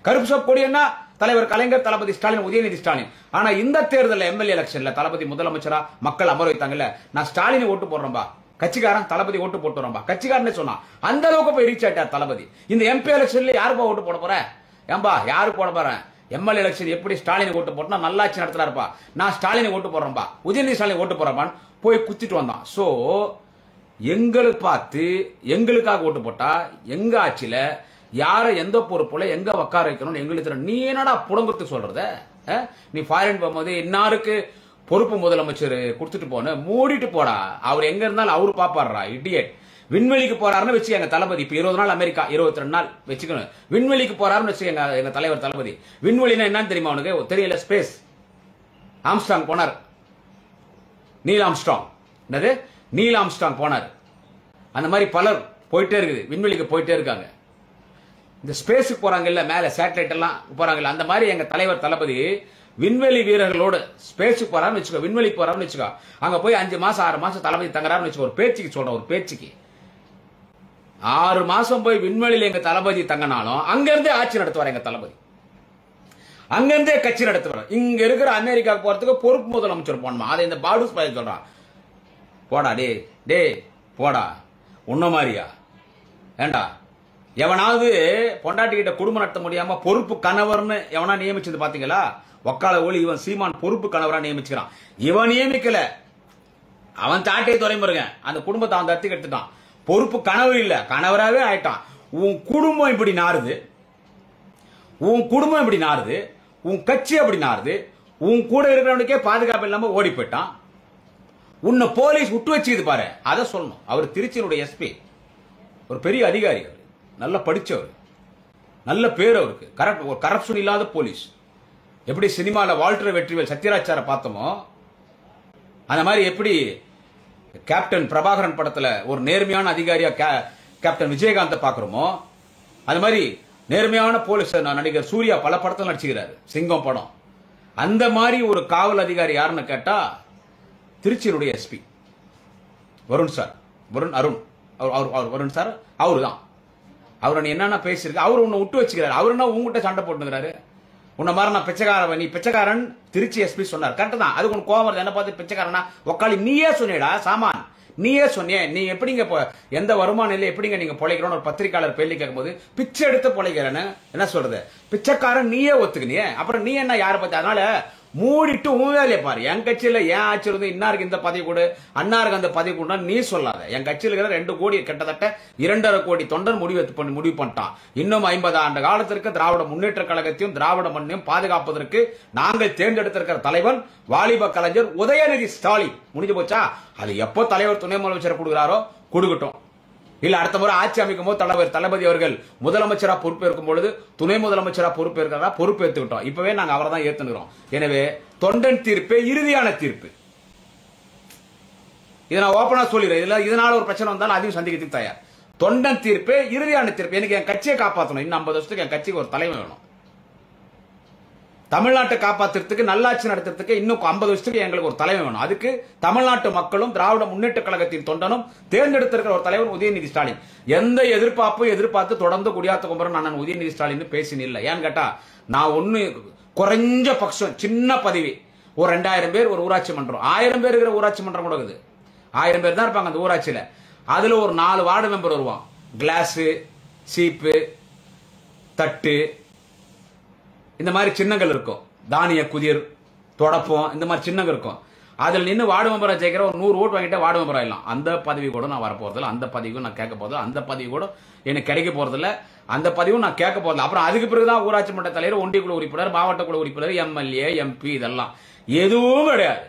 கருப்பு சோப் கொடியன்னா தலைவர் கலைஞர் தளபதி ஸ்டாலின் உதயநிதி ஸ்டாலின். ஆனா இந்த தேர்தலில் எம்எல்ஏ எலெக்ஷன்ல தளபதி முதலமைச்சரா? மக்கள் அமர வைத்தாங்கல்ல. நான் ஸ்டாலினை ஓட்டு போடுறேன்பா. கட்சிக்காரன் தளபதி ஓட்டு போட்டு வரம்பா கட்சிக்காரனே சொன்னான். அந்த அளவுக்கு போய் ரீச் ஆயிட்டார் தளபதி. இந்த எம்பி எலெக்ஷன்ல யாருப்பா ஓட்டு போட போற? ஏன்பா யாரு போட போறேன் எம்எல்ஏ எலெக்ஷன் எப்படி ஸ்டாலினை ஓட்டு போட்டோம்னா நல்லாட்சி நடத்துறாருப்பா. நான் ஸ்டாலினை ஓட்டு போடுறேன்பா. உதயநிதி ஸ்டாலின் ஓட்டு போறப்பான்னு போய் குத்திட்டு வந்தான். ஸோ எங்களை பார்த்து எங்களுக்காக ஓட்டு போட்டா எங்க ஆட்சியில யாரை எந்த பொறுப்புல எங்க உட்கார வைக்கணும்னு எங்களுக்கு தெரியும். நீ என்னடா புடங்குறதுக்கு சொல்றத? நீ ஃபாரின் போகும்போது இன்னாருக்கு பொறுப்பு முதலமைச்சர் கொடுத்துட்டு போன மூடிட்டு போடா. அவர் எங்க இருந்தாலும் அவரு பாப்பாடுறா இடியட் விண்வெளிக்கு போறாருன்னு வச்சுக்கோங்க தளபதி. இப்ப இருபது நாள் அமெரிக்கா இருபத்தி ரெண்டு நாள் வச்சுக்கணும். விண்வெளிக்கு போறாருன்னு வச்சுக்கோங்க எங்க தலைவர் தளபதி. விண்வெளினா என்னன்னு தெரியுமா உனக்கு? தெரியல ஸ்பேஸ் ஆம்ஸ்டாங் போனார். நீல் ஆம்ஸ்ட்ராங் என்னது? நீல் ஆம்ஸ்ட்ராங் போனார். அந்த மாதிரி பலர் போயிட்டே இருக்குது. விண்வெளிக்கு போயிட்டே இருக்காங்க. இந்த ஸ்பேஸுக்கு போறாங்கல்ல மேலே சேட்டலைட் எல்லாம் போறாங்கல்ல அந்த மாதிரி எங்க தலைவர் தளபதி விண்வெளி வீரர்களோடு ஸ்பேஸுக்கு போறான்னு வச்சுக்கோ விண்வெளிக்கு போறான்னு வச்சுக்கோ. அங்க போய் அஞ்சு மாசம் ஆறு மாசம் தளபதி தங்குறாருன்னு வச்சுக்கோ ஒரு பேச்சுக்கு சொல்றேன் ஒரு பேச்சுக்கு. ஆறு மாசம் போய் விண்வெளியில் எங்க தளபதி தங்கினாலும் அங்கேருந்தே ஆட்சி நடத்துவார் எங்க தளபதி. அங்கிருந்தே கட்சி நடத்துவார் இங்க இருக்கிற அமெரிக்காவுக்கு போறதுக்கு பொறுப்பு முதலமைச்சர் போனோமா அதை இந்த பாடுஸ் பையன் சொல்றான் போடா டே டே போடா. உன்ன மாதிரியா? ஏண்டா? எவனாவது பொண்டாட்டி கிட்ட குடும்பம் நடத்த முடியாம பொறுப்பு கணவர்னு எவனா நியமிச்சது பாத்தீங்களா? ஒக்கால ஒளி இவன் சீமான் பொறுப்பு கணவரா நியமிச்சுக்கிறான். இவன் நியமிக்கல. அவன் தாட்டை துறைமுருகன். அந்த குடும்பத்தை அவன் தத்தி கட்டுட்டான் பொறுப்பு கனவு இல்ல. கணவராகவே ஆயிட்டான். உன் குடும்பம் இப்படி நாறுது. உன் குடும்பம் இப்படி நாறுது. உன் கட்சி அப்படி உன் கூட இருக்கிறவனுக்கே பாதுகாப்பு இல்லாம ஓடி போயிட்டான் உன்னை போலீஸ் விட்டு வச்சுக்குது பாரு. அதை சொல்லணும். அவர் திருச்சியினுடைய எஸ்பி ஒரு பெரிய அதிகாரி அவர். நல்லா படிச்சவர். நல்ல பேர் அவருக்கு. கரப்ட் ஒரு கரப்ஷன் இல்லாத போலீஸ். எப்படி சினிமாவில் வால்டர் வெற்றிவேல் சத்யராஜாரை பார்த்தோமோ அந்த மாதிரி எப்படி கேப்டன் பிரபாகரன் படத்தில் ஒரு நேர்மையான அதிகாரியாக கே- கேப்டன் விஜயகாந்தை பார்க்குறோமோ அது மாதிரி நேர்மையான போலீஸ் நான் நடிகர் சூர்யா பல படத்தில் நடிச்சுக்கிறாரு. சிங்கம் படம். அந்த மாதிரி ஒரு காவல் அதிகாரி யாருன்னு கேட்டா திருச்சியினுடைய எஸ்பி. வருண் சார். வருண் அருண். அவர் அவர் அவர் வருண் சார் அவரு தான் அவர் என்னென்ன பேசியிருக்கு அவர் உன்னை விட்டு வச்சுக்கிறாரு. அவர் என்ன உங்ககிட்ட சண்டை போட்டுக்கிறாரு? உன்னை மாதிரி நான் பிச்சைக்காரன் நீ பிச்சைக்காரன் திருச்சி எஸ்பி சொன்னார். கரெக்ட் தான். அதுக்கு உன் கோவம் என்ன பார்த்து பிச்சைக்காரனா? உக்காளி நீயே சொன்னிடா சாமான். நீயே சொன்னியே நீ எப்படிங்க இப்போ எந்த வருமானம் இல்லை எப்படிங்க நீங்க பொழைக்கிறோன்னு ஒரு பத்திரிக்கையாளர் கேள்வி கேட்கும்போது பிச்சை எடுத்து பொழைக்கிறேன்னு என்ன சொல்றது? பிச்சைக்காரன் நீயே ஒத்துக்கினியே. அப்புறம் நீ என்ன யாரை பத்தி? அதனால மூடிட்டு உன் வேலையை பாரு. என் கட்சியில ஏன் ஆட்சி இருந்து இன்னாருக்கு இந்த பதவி கொடு அன்னாருக்கு அந்த பதவி கொடுனா நீ சொல்லாத. என் கட்சியில் இருக்கிற ரெண்டு கோடி கிட்டத்தட்ட இரண்டரை கோடி தொண்டர் முடிவு பண்ணி முடிவு பண்ணிட்டான். இன்னும் ஐம்பது ஆண்டு காலத்திற்கு திராவிட முன்னேற்ற கழகத்தையும் திராவிட மண்ணையும் பாதுகாப்பதற்கு நாங்கள் தேர்ந்தெடுத்திருக்கிற தலைவன் வாலிப கலைஞர் உதயநிதி ஸ்டாலின். முடிஞ்சு போச்சா? அது எப்போ தலைவர் துணை முதலமைச்சர் கொடுக்குறாரோ? கொடுக்கட்டும். இல்ல அடுத்த முறை ஆட்சி அமைக்கும் போது தலைவர் தளபதி அவர்கள் முதலமைச்சரா பொறுப்பேற்கும் பொழுது துணை முதலமைச்சரா பொறுப்பேற்கிறதா பொறுப்பேற்றுக்கிட்டோம் இப்பவே நாங்க அவரை தான் ஏத்துக்கிறோம் எனவே தொண்டன் தீர்ப்பே இறுதியான தீர்ப்பு. இதை நான் ஓப்பனா சொல்லிடுறேன். இதுல இதனால ஒரு பிரச்சனை வந்தாலும் அதையும் சந்திக்கிறதுக்கு தயார். தொண்டன் தீர்ப்பே இறுதியான தீர்ப்பு. எனக்கு என் கட்சியை காப்பாற்றணும் இன்னும் ஐம்பது வருஷத்துக்கு என் கட்சிக்கு ஒரு தலைமை வேணும். தமிழ்நாட்டை காப்பாத்துறதுக்கு நல்லாட்சி நடத்துறதுக்கு இன்னும் ஐம்பது வருஷத்துக்கு எங்களுக்கு ஒரு தலைமை வேணும். அதுக்கு தமிழ்நாட்டு மக்களும் திராவிட முன்னேற்ற கழகத்தின் தொண்டனும் தேர்ந்தெடுத்திருக்கிற ஒரு தலைவர் உதயநிதி ஸ்டாலின். எந்த எதிர்பார்ப்பும் எதிர்பார்த்து தொடர்ந்து குடியாத்த குமரன் அண்ணன் உதயநிதி ஸ்டாலின் பேசின இல்லை. ஏன்னு கேட்டா நான் ஒன்னு குறைஞ்ச பட்சம் சின்ன பதவி ஒரு ரெண்டாயிரம் பேர் ஒரு ஊராட்சி மன்றம். ஆயிரம் பேர் இருக்கிற ஊராட்சி மன்றம் கூட இருக்குது. ஆயிரம் பேர் தான் இருப்பாங்க அந்த ஊராட்சியில. அதுல ஒரு நாலு வார்டு மெம்பர் வருவான். கிளாஸு சீப்பு தட்டு இந்த மாதிரி சின்னங்கள் இருக்கும். தானிய குதிர் தொடப்பம் இந்த மாதிரி சின்னங்கள் இருக்கும். அதில் நின்று வார்டு மெம்பராக ஜெயிக்கிற ஒரு நூறு ஓட்டு வாங்கிட்டு வார்டு மெம்பர் ஆயிடலாம். அந்த பதவி கூட நான் வரப்போறதில்ல. அந்த பதவிக்கும் நான் கேட்க போறதில்ல. அந்த பதவி கூட எனக்கு கிடைக்க போறதில்ல. அந்த பதவியும் நான் கேட்க போறதில்ல. அப்புறம் அதுக்கு பிறகுதான் ஊராட்சி மன்ற தலைவர் ஒன்றிய குழு உறுப்பினர் மாவட்ட குழு உறுப்பினர் எம்எல்ஏ எம்பி இதெல்லாம். எதுவும் கிடையாது.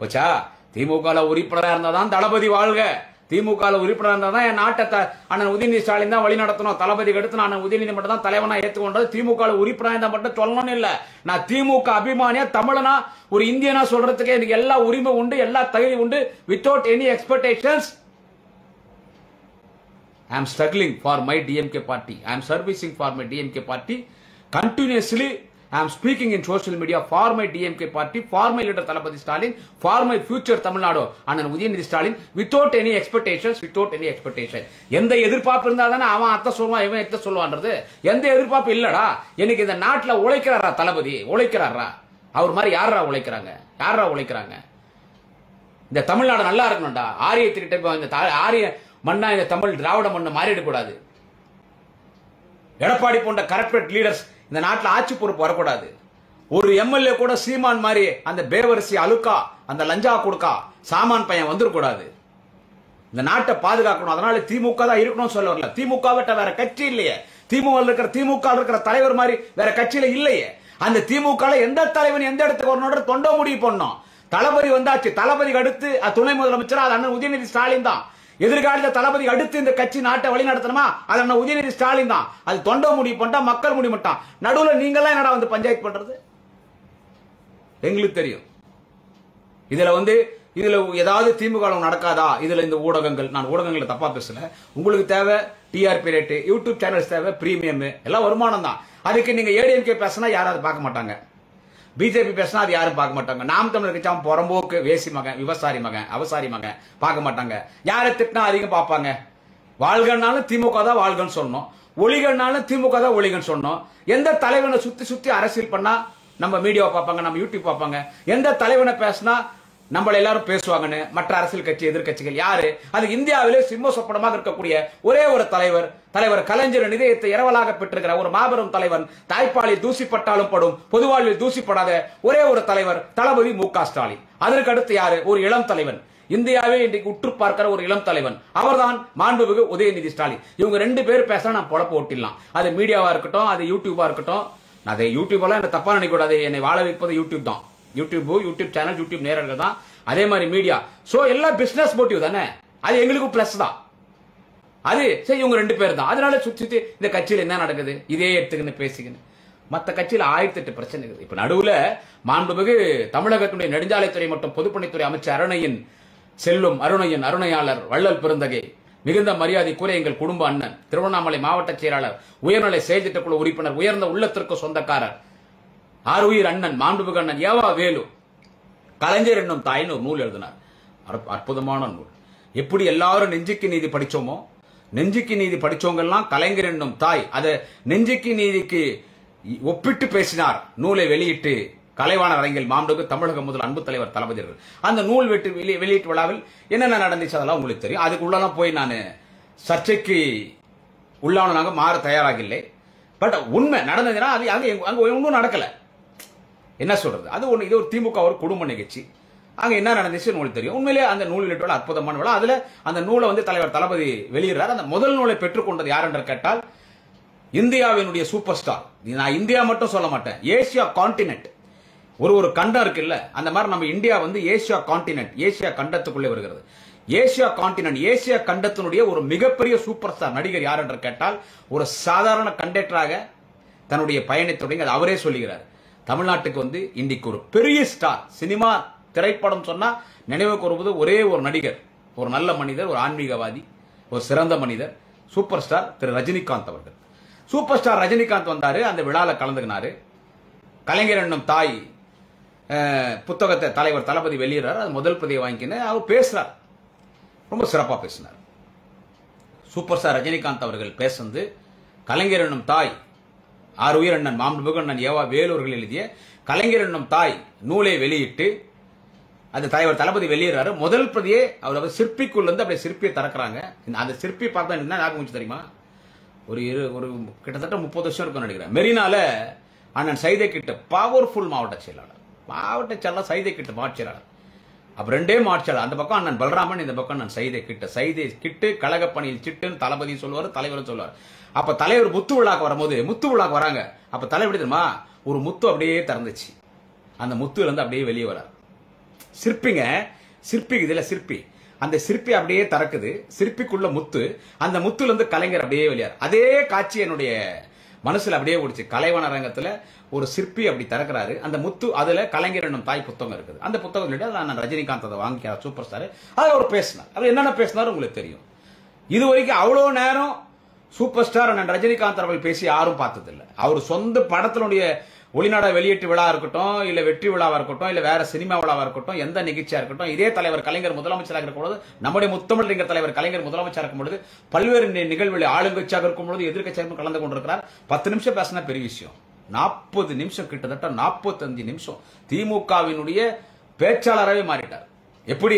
போச்சா? திமுக உறுப்பினராக இருந்தால் தான் தளபதி வாழ்க. திமுக உறுப்பினர் இருந்தால் தான் என் நாட்டை த- அண்ணன் உதயநிதி ஸ்டாலின் தான் வழி நடத்தணும். தளபதி எடுத்து நான் உதயநிதி மட்டும் தான் தலைவனா ஏற்றுக்கொண்டது திமுக உறுப்பினர் இருந்தால் மட்டும் சொல்லணும்னு இல்லை. நான் திமுக அபிமானியா தமிழனா ஒரு இந்தியனா சொல்றதுக்கு எனக்கு எல்லா உரிமை உண்டு எல்லா தகுதி உண்டு. Without any expectations I am struggling for my DMK party I am servicing for my DMK party continuously I speaking in in media media my my DMK party for my leader Thalapathy Stalin for my Tamil Nadu Tamil அண்ணன் Udhayanidhi Stalin without any expectation without any expectation எந்த எதிர்பார்ப்பு இருந்தா தானே அவன் அத்தை சொல்லுவான் இவன் எத்த சொல்லுவான்றது? எந்த எதிர்பார்ப்பு இல்லடா. எனக்கு இந்த நாட்டில் உழைக்கிறாரா தளபதி? உழைக்கிறாரா? அவர் மாதிரி யாரா உழைக்கிறாங்க? யாரா உழைக்கிறாங்க? இந்த தமிழ்நாடு நல்லா இருக்கணும்டா. ஆரியத்துக்கிட்ட இந்த தா- ஆரிய மண்ணா இந்த தமிழ் திராவிட மண்ணை மாறிடக்கூடாது. எடப்பாடி போன்ற கரப்டட் லீடர்ஸ் இந்த நாட்டில் ஆட்சி பொறுப்பு வரக்கூடாது. ஒரு எம்எல்ஏ கூட சீமான் மாதிரி அந்த பேவரிசி அழுக்கா அந்த லஞ்சா கொடுக்கா சாமான் பையன் வந்துடக்கூடாது இந்த நாட்டை பாதுகாக்கணும். அதனால திமுக தான் இருக்கணும்னு சொல்ல வரல. திமுக விட்ட வேற கட்சி இல்லையே. திமுக இருக்கிற திமுக இருக்கிற தலைவர் மாதிரி வேற கட்சியில இல்லையே. அந்த திமுக எந்த தலைவன் எந்த இடத்துக்கு வரணும் தொண்டை முடிவு பண்ணோம் தளபதி வந்தாச்சு. தளபதிக்கு அடுத்து துணை முதலமைச்சர்? அது அண்ணன் உதயநிதி ஸ்டாலின் தான். எதிர்காலத்தில் தளபதி அடுத்து இந்த கட்சி நாட்டை வழி நடத்தணுமா? அதை அண்ணன் உதயநிதி ஸ்டாலின் தான். அது தொண்டை முடிவு பண்ணிட்டா மக்கள் முடிவு பண்ணிட்டான் நடுவில் நீங்களாம் என்னடா வந்து பஞ்சாயத்து பண்றது? எங்களுக்கு தெரியும். இதுல வந்து இதுல ஏதாவது திமுக நடக்காதா? இதுல இந்த ஊடகங்கள் நான் ஊடகங்களை தப்பா பேசல. உங்களுக்கு தேவை டிஆர்பி ரேட்டு யூடியூப் சேனல்ஸ் தேவை பிரீமியம் எல்லாம் வருமானம் தான். அதுக்கு நீங்க ஏடிஎம்கே பேசினா யாரும் அதை பார்க்க மாட்டாங்க. பிஜேபி பேசினா அது யாரும் பார்க்க மாட்டாங்க. நாம் தமிழர் கட்சி அவன் புறம்போக்கு வேசி மகன் விவசாரி மகன் அவசாரி மகன் பார்க்க மாட்டாங்க. யாரை திட்டினா அதிகம் பார்ப்பாங்க. வாழ்கனாலும் திமுக தான் வாழ்கன்னு சொன்னோம் ஒளிகனாலும் திமுக தான் ஒளிகன்னு சொன்னோம் எந்த தலைவனை சுத்தி சுத்தி அரசியல் பண்ணா நம்ம மீடியாவை பார்ப்பாங்க நம்ம யூடியூப் பார்ப்பாங்க. எந்த தலைவனை பேசினா நம்மள எல்லாரும் பேசுவாங்கன்னு மற்ற அரசியல் கட்சி எதிர்க்கட்சிகள் யாரு? அது இந்தியாவிலே சிம்ம சொப்பனமாக இருக்கக்கூடிய ஒரே ஒரு தலைவர் தலைவர் கலைஞர் நிதயத்தை இரவலாக பெற்றிருக்கிற ஒரு மாபெரும் தலைவன் தாய்ப்பாலில் தூசிப்பட்டாலும் படும் பொதுவாழ்வில் தூசிப்படாத ஒரே ஒரு தலைவர் தளபதி மு க ஸ்டாலின். அதற்கு அடுத்து யாரு? ஒரு இளம் தலைவன். இந்தியாவே இன்றைக்கு உற்று பார்க்கிற ஒரு இளம் தலைவன். அவர்தான் மாண்புமிகு உதயநிதி ஸ்டாலின். இவங்க ரெண்டு பேர் பேசினா நான் பொழப்பு ஓட்டிடலாம். அது மீடியாவா இருக்கட்டும் அது யூடியூபா இருக்கட்டும். அதை அதை யூடியூபெல்லாம் என்ன தப்பா நினைக்கூடாது என்னை வாழ வைப்பது யூடியூப் தான். யூடியூப் யூடியூப் சேனல் யூடியூப் நேரர்கள் தான். அதே மாதிரி மீடியா சோ எல்லாம் பிசினஸ் மோட்டிவ் தானே? அது எங்களுக்கு பிளஸ் தான். அது சரி இவங்க ரெண்டு பேர் தான். அதனால சுற்றி இந்த கட்சியில் என்ன நடக்குது? இதே எடுத்துக்கின்னு பேசிக்கின்னு. மற்ற கட்சியில் ஆயிரத்தி எட்டு பிரச்சனை இருக்குது. இப்போ நடுவில் மாண்புமிகு தமிழகத்தினுடைய நெடுஞ்சாலைத்துறை மற்றும் பொதுப்பணித்துறை அமைச்சர் அருணையின் செல்லும் அருணையின் அருணையாளர் வள்ளல் பெருந்தகை மிகுந்த மரியாதை கூற எங்கள் குடும்ப அண்ணன் திருவண்ணாமலை மாவட்ட செயலாளர் உயர்நிலை செயல்திட்டக்குழு உறுப்பினர் உயர்ந்த உள்ளத்திற்கு சொந்தக்காரர் ஆறுயிர் அண்ணன் மாண்புமிகு அண்ணன் ஏவா வேலு? கலைஞர் என்னும் தாயின்னு ஒரு நூல் எழுதினார். அற்புதமான நூல். எப்படி எல்லாரும் நெஞ்சுக்கு நீதி படிச்சோமோ நெஞ்சுக்கு நீதி படிச்சவங்கெல்லாம் கலைஞர் என்னும் தாய் அதை நெஞ்சுக்கு நீதிக்கு ஒப்பிட்டு பேசினார். நூலை வெளியிட்டு கலைவாணர் அரங்கில் மாண்புக்கு தமிழக முதல் அன்பு தலைவர் தளபதி அந்த நூல் வெட்டு வெளி- வெளியீட்டு விழாவில் என்னென்ன நடந்துச்சு அதெல்லாம் உங்களுக்கு தெரியும். அதுக்குள்ளெல்லாம் போய் நான் சர்ச்சைக்கு உள்ளானதாக மாற தயாராகில்லை பட் உண்மை நடந்ததுன்னா அது அங்கே அங்கே ஒன்றும் நடக்கலை. என்ன சொல்றது? அது ஒண்ணு இது ஒரு திமுக ஒரு குடும்ப நிகழ்ச்சி. அங்க என்ன நடந்துச்சு நூல் தெரியும். உண்மையிலே அந்த நூல் வெளியிட்ட அற்புதமான விழா அதுல அந்த நூலை வந்து தலைவர் தளபதி வெளியிடுறார். அந்த முதல் நூலை பெற்றுக்கொண்டது யார் என்று கேட்டால் இந்தியாவினுடைய சூப்பர் ஸ்டார். நான் இந்தியா மட்டும் சொல்ல மாட்டேன். Asia continent. ஒரு ஒரு கண்டம் இருக்குல்ல? அந்த மாதிரி நம்ம இந்தியா வந்து ஏசியா கான்டினென்ட் ஏசியா கண்டத்துக்குள்ளே வருகிறது. ஏசியா கான்டினென்ட் ஏசியா கண்டத்தினுடைய ஒரு மிகப்பெரிய சூப்பர் ஸ்டார் நடிகர் யார் என்று கேட்டால் ஒரு சாதாரண கண்டக்டராக தன்னுடைய பயணத்தை தொடங்கி அவரே சொல்லுகிறார். தமிழ்நாட்டுக்கு வந்து இன்னைக்கு ஒரு பெரிய ஸ்டார் சினிமா திரைப்படம் சொன்னா நினைவுக்கு வருவது ஒரே ஒரு நடிகர் ஒரு நல்ல மனிதர் ஒரு ஆன்மீகவாதி ஒரு சிறந்த மனிதர் சூப்பர் ஸ்டார் திரு ரஜினிகாந்த் அவர்கள். சூப்பர் ஸ்டார் ரஜினிகாந்த் வந்தாரு அந்த விழாவில் கலந்துக்கினாரு. கலைஞர் என்னும் தாய் புத்தகத்தை தலைவர் தளபதி வெளியிடுறார் அது முதல் பிரதியை வாங்கிக்கின்னு அவர் பேசுறார். ரொம்ப சிறப்பாக பேசினார். சூப்பர் ஸ்டார் ரஜினிகாந்த் அவர்கள் பேசுனது கலைஞர் என்னும் தாய் ஆறு உயிர் அண்ணன் மாண்புமிகு அண்ணன் ஏவா வேலூர்கள் எழுதிய கலைஞர் என்னும் தாய் நூலை வெளியிட்டு அந்த தலைவர் தளபதி வெளியிடுறாரு முதல் பிரதியே அவர் அவர் சிற்பிக்குள்ள இருந்து அப்படியே சிற்பியை திறக்கிறாங்க. அந்த சிற்பி பார்த்தா என்ன ஞாபகம் தெரியுமா? ஒரு இரு ஒரு கிட்டத்தட்ட முப்பது வருஷம் இருக்கும் நினைக்கிறேன். மெரினால அண்ணன் சைதை கிட்ட பவர்ஃபுல் மாவட்ட செயலாளர். மாவட்ட செயலாளர் சைதை கிட்ட மாட்சியாளர் அப்போ அப்ப ரெண்டே மாட்சியாளர் அந்த பக்கம் அண்ணன் பலராமன் இந்த பக்கம் நான் சைதை கிட்ட. சைதை கிட்டு கழகப்பணியில் சிட்டுன்னு தளபதி சொல்லுவார் தலைவரும் சொல்லுவார். அப்ப தலைவர் முத்து விழாக்கு வரும்போது முத்து விழாக்கு வராங்க. அப்ப தலைவர் எப்படி தெரியுமா? ஒரு முத்து அப்படியே திறந்துச்சு. அந்த முத்துல இருந்து அப்படியே வெளியே வரார். சிற்பிங்க சிற்பி இதுல சிற்பி. அந்த சிற்பி அப்படியே திறக்குது. சிற்பிக்குள்ள முத்து. அந்த முத்துல இருந்து கலைஞர் அப்படியே வெளியார் அதே காட்சி என்னுடைய மனசுல அப்படியே ஓடிச்சு. கலைவன அரங்கத்துல ஒரு சிற்பி அப்படி திறக்கிறாரு. அந்த முத்து அதுல கலைஞர் என்னும் தாய் புத்தகம் இருக்குது. அந்த புத்தகம் நான் ரஜினிகாந்த் அதை வாங்கிக்கிறார் சூப்பர் ஸ்டார். அதை அவர் பேசினார். அவர் என்னென்ன பேசினார் உங்களுக்கு தெரியும். இது வரைக்கும் அவ்வளோ நேரம் சூப்பர் ஸ்டார் அண்ணன் ரஜினிகாந்த் அவர்கள் பேசி யாரும் பார்த்ததில்லை. அவர் சொந்த படத்தினுடைய ஒளிநாட வெளியீட்டு விழா இருக்கட்டும் இல்ல வெற்றி விழாவா இருக்கட்டும் இல்ல வேற சினிமா விழாவா இருக்கட்டும் எந்த நிகழ்ச்சியா இருக்கட்டும் இதே தலைவர் கலைஞர் முதலமைச்சராக இருக்கும் பொழுது நம்முடைய முத்தமிழ் தலைவர் கலைஞர் முதலமைச்சராக இருக்கும் பொழுது பல்வேறு நிகழ்வுகளை ஆளுங்கட்சியாக இருக்கும் பொழுது எதிர்க்கட்சியாக கலந்து கொண்டிருக்கிறார். பத்து நிமிஷம் பேசினா பெரிய விஷயம். நாற்பது நிமிஷம் கிட்டத்தட்ட நாற்பத்தஞ்சு நிமிஷம். திமுகவினுடைய பேச்சாளராகவே மாறிட்டார். எப்படி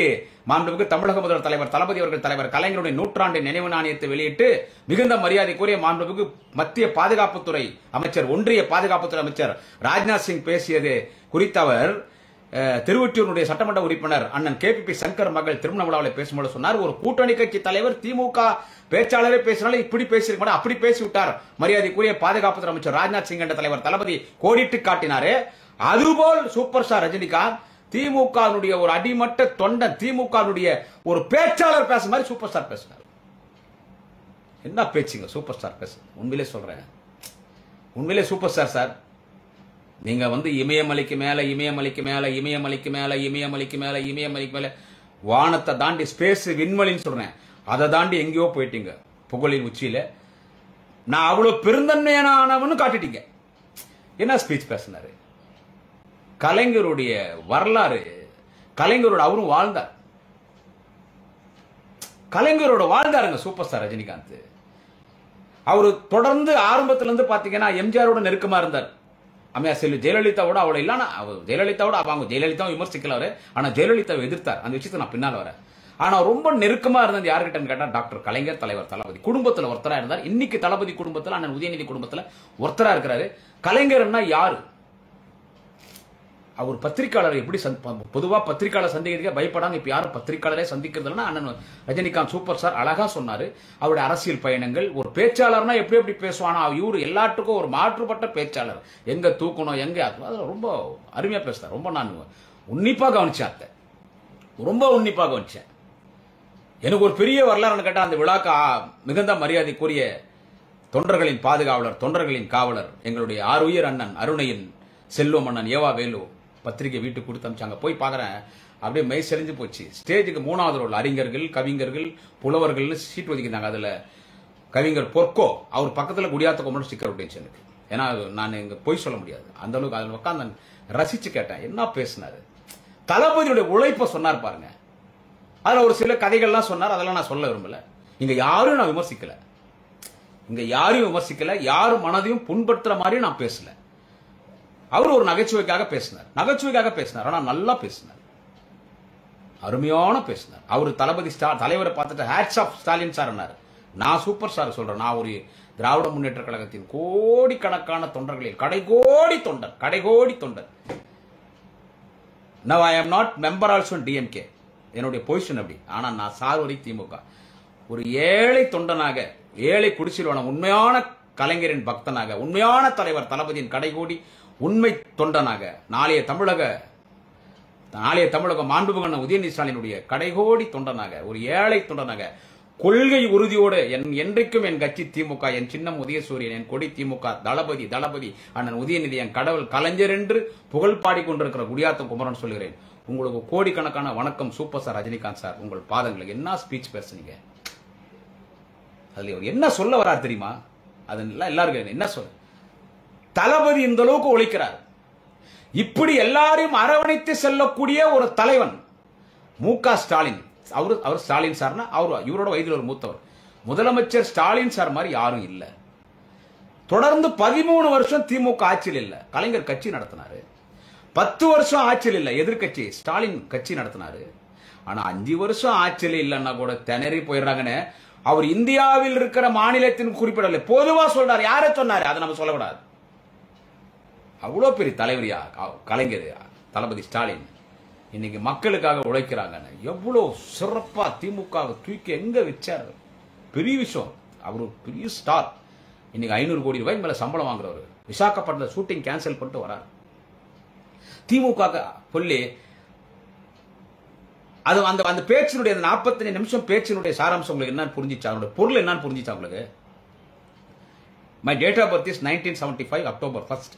மாண்புமிகு தமிழக முதல்வர் தலைவர் தளபதி அவர்கள் தலைவர் கலைஞருடைய நூற்றாண்டு நினைவு நாணயத்தை வெளியிட்டு மிகுந்த மரியாதைக்குரிய மாண்புமிகு மத்திய பாதுகாப்புத்துறை அமைச்சர் ஒன்றிய பாதுகாப்புத்துறை அமைச்சர் ராஜ்நாத் சிங் பேசியது குறித்த அவர் திருவொற்றியூருடைய சட்டமன்ற உறுப்பினர் அண்ணன் கே பி சங்கர் மகள் திருமண விழாவில் பேசும்போது சொன்னார் ஒரு கூட்டணி கட்சி தலைவர் திமுக பேச்சாளரே பேசினாலும் இப்படி பேசியிருக்க அப்படி பேசிவிட்டார் மரியாதைக்குரிய பாதுகாப்புத்துறை அமைச்சர் ராஜ்நாத் சிங் என்ற தலைவர் தளபதி கோடிட்டு காட்டினாரு. அதுபோல் சூப்பர் ஸ்டார் ரஜினிகாந்த் திமுகவினுடைய ஒரு அடிமட்ட தொண்டன் திமுகவினுடைய ஒரு பேச்சாளர் பேச மாதிரி சூப்பர் ஸ்டார் பேசினார். என்ன பேச்சுங்க சூப்பர் ஸ்டார் பேச? உண்மையிலே சொல்றேன். உண்மையிலே சூப்பர் ஸ்டார் சார் நீங்க வந்து இமயமலைக்கு மேல இமயமலைக்கு மேல இமயமலைக்கு மேல இமயமலைக்கு மேல இமயமலைக்கு மேல வானத்தை தாண்டி ஸ்பேஸ் விண்மலின்னு சொல்றேன். அதை தாண்டி எங்கேயோ போயிட்டீங்க. புகழின் உச்சியில. நான் அவ்வளவு பெருந்தன்மையானவனு காட்டிட்டீங்க. என்ன ஸ்பீச் பேசினாரு? கலைஞருடைய வரலாறு கலைஞரோட அவரும் வாழ்ந்தார். கலைஞரோட வாழ்ந்தாருங்க சூப்பர் ஸ்டார் ரஜினிகாந்த். அவர் தொடர்ந்து ஆரம்பத்துல இருந்து பாத்தீங்கன்னா எம்ஜிஆரோட நெருக்கமா இருந்தார். அம்மையா செல்லு ஜெயலலிதாவோட அவளை இல்லைன்னா அவர் ஜெயலலிதாவோட அவங்க ஜெயலலிதாவும் விமர்சிக்கல அவரு. ஆனா ஜெயலலிதாவை எதிர்த்தார். அந்த விஷயத்தை நான் பின்னால் வரேன். ஆனா ரொம்ப நெருக்கமா இருந்தது யாருக்கிட்டன்னு கேட்டா டாக்டர் கலைஞர் தலைவர் தளபதி. குடும்பத்துல ஒருத்தரா இருந்தார். இன்னைக்கு தளபதி குடும்பத்துல அண்ணன் உதயநிதி குடும்பத்துல ஒருத்தரா இருக்கிறாரு. கலைஞர்னா யாரு? அவர் பத்திரிக்கையாளர் எப்படி சந்த்- பொதுவா பத்திரிக்கையாளர் சந்திக்கிறதுக்கே பயப்படாங்க இப்ப யாரும் பத்திரிக்கையாளரே சந்திக்கிறதுனா அண்ணன் ரஜினிகாந்த் சூப்பர் ஸ்டார் அழகா சொன்னாரு. அவருடைய அரசியல் பயணங்கள் ஒரு பேச்சாளர்னா எப்படி எப்படி பேசுவானா இவரு எல்லாத்துக்கும் ஒரு மாற்றுப்பட்ட பேச்சாளர். எங்க தூக்கணும் எங்க அது- ரொம்ப அருமையா பேசுகிறார் ரொம்ப நான் உன்னிப்பா கவனிச்சேன் அத்தை. ரொம்ப உன்னிப்பா கவனிச்சேன். எனக்கு ஒரு பெரிய வரலாறுன்னு கேட்டா அந்த விழாக்கு மிகுந்த மரியாதைக்குரிய தொண்டர்களின் பாதுகாவலர் தொண்டர்களின் காவலர் எங்களுடைய ஆறுயிர் அண்ணன் அருணையின் செல்வம் அண்ணன் ஏவா வேலு பத்திரிகை வீட்டுக்கு கொடுத்து அமிச்சாங்க. போய் பார்க்குறேன் அப்படியே மெய் செறிஞ்சு போச்சு. ஸ்டேஜுக்கு மூணாவது ரோல் அறிஞர்கள் கவிஞர்கள் புலவர்கள்னு சீட் ஒதுக்கினாங்க அதில். கவிஞர் பொற்கோ அவர் பக்கத்தில் குடியாத்த கொம்பன் ஸ்டிக்கர் ஒட்டிச்சு எனக்கு. ஏன்னா நான் இங்கே போய் சொல்ல முடியாது. அந்த அளவுக்கு அதில் உட்காந்து ரசித்து கேட்டேன். என்ன பேசினார்? தளபதியுடைய உழைப்பை சொன்னார் பாருங்க. அதில் ஒரு சில கதைகள்லாம் சொன்னார். அதெல்லாம் நான் சொல்ல விரும்பலை. இங்கே யாரும் நான் விமர்சிக்கலை. இங்கே யாரையும் விமர்சிக்கலை. யாரும் மனதையும் புண்படுத்துகிற மாதிரியும் நான் பேசலை. அவர் ஒரு நகைச்சுவைக்காக பேசினார். நகைச்சுவைக்காக பேசினார். ஆனா நல்லா பேசினார். அருமையான பேசினார். அவர் தளபதி ஸ்டார் தலைவரை பார்த்துட்டு ஹேட்ஸ் ஆஃப் ஸ்டாலின் சார் நான் சூப்பர் ஸ்டார் சொல்றேன். நான் ஒரு திராவிட முன்னேற்ற கழகத்தின் கோடிக்கணக்கான தொண்டர்களில் கடைகோடி தொண்டர் கடைகோடி தொண்டர். Now I am not member also DMK என்னுடைய பொசிஷன் அப்படி. ஆனா நான் சார்வரி திமுக. ஒரு ஏழை தொண்டனாக ஏழை குடிசிலான உண்மையான கலைஞரின் பக்தனாக உண்மையான தலைவர் தளபதியின் கடைகோடி உண்மை தொண்டனாக நாளைய தமிழக நாளைய தமிழக மாண்புமிகு உதயநிதி ஸ்டாலினுடைய கடைகோடி தொண்டனாக ஒரு ஏழை தொண்டனாக கொள்கை உறுதியோடு என் என்றைக்கும் என் கட்சி திமுக என் சின்னம் உதயசூரியன் என் கொடி திமுக தளபதி தளபதி அண்ணன் உதயநிதி என் கடவுள் கலைஞர் என்று புகழ் பாடிக்கொண்டிருக்கிற குடியாத்தம் குமரன் சொல்கிறேன் உங்களுக்கு கோடிக்கணக்கான வணக்கம் சூப்பர் சார் ரஜினிகாந்த் சார். உங்கள் பாதங்களுக்கு என்ன ஸ்பீச் பேசுனீங்க? அதுல என்ன சொல்ல வரார் தெரியுமா? அது எல்லாருக்கும் என்ன சொல்ல தளபதி இந்த அளவுக்கு ஒழிக்கிறார். இப்படி எல்லாரையும் அரவணைத்து செல்லக்கூடிய ஒரு தலைவன் மு க ஸ்டாலின். அவரு அவர் ஸ்டாலின் சார்னா அவர் இவரோட வயதில் ஒரு மூத்தவர். முதலமைச்சர் ஸ்டாலின் சார் மாதிரி யாரும் இல்லை. தொடர்ந்து பதிமூணு வருஷம் திமுக ஆட்சியில் இல்லை. கலைஞர் கட்சி நடத்தினாரு. பத்து வருஷம் ஆட்சியில் இல்லை. எதிர்க்கட்சி ஸ்டாலின் கட்சி நடத்தினாரு. ஆனா அஞ்சு வருஷம் ஆட்சியில் இல்லைன்னா கூட திணறி போயிடுறாங்கன்னு அவர் இந்தியாவில் இருக்கிற மாநிலத்தின் குறிப்பிடவில்லை பொதுவா சொல்றாரு. யாரை சொன்னாரு? அதை நம்ம சொல்லக்கூடாது. அவ்வளோ பெரிய தலைவரியா கலைஞர் தளபதி ஸ்டாலின். இன்னைக்கு மக்களுக்காக உழைக்கிறாங்கன்னு. எவ்வளோ சிறப்பாக திமுக தூக்கி எங்கே வச்சார்? பெரிய விஷயம். அவர் பெரிய ஸ்டார் இன்னைக்கு ஐநூறு கோடி ரூபாய்க்கு மேலே சம்பளம் வாங்குறவர். விசாகப்பட்டினத்தில் ஷூட்டிங் கேன்சல் பண்ணிட்டு வரார். திமுக சொல்லி அது அந்த அந்த பேச்சினுடைய அந்த 45 நிமிஷம் பேச்சினுடைய சாராம்சம் உங்களுக்கு என்னன்னு புரிஞ்சிச்சா? அவருடைய பொருள் என்னன்னு புரிஞ்சிச்சா உங்களுக்கு? My date of birth is nineteen seventy five October first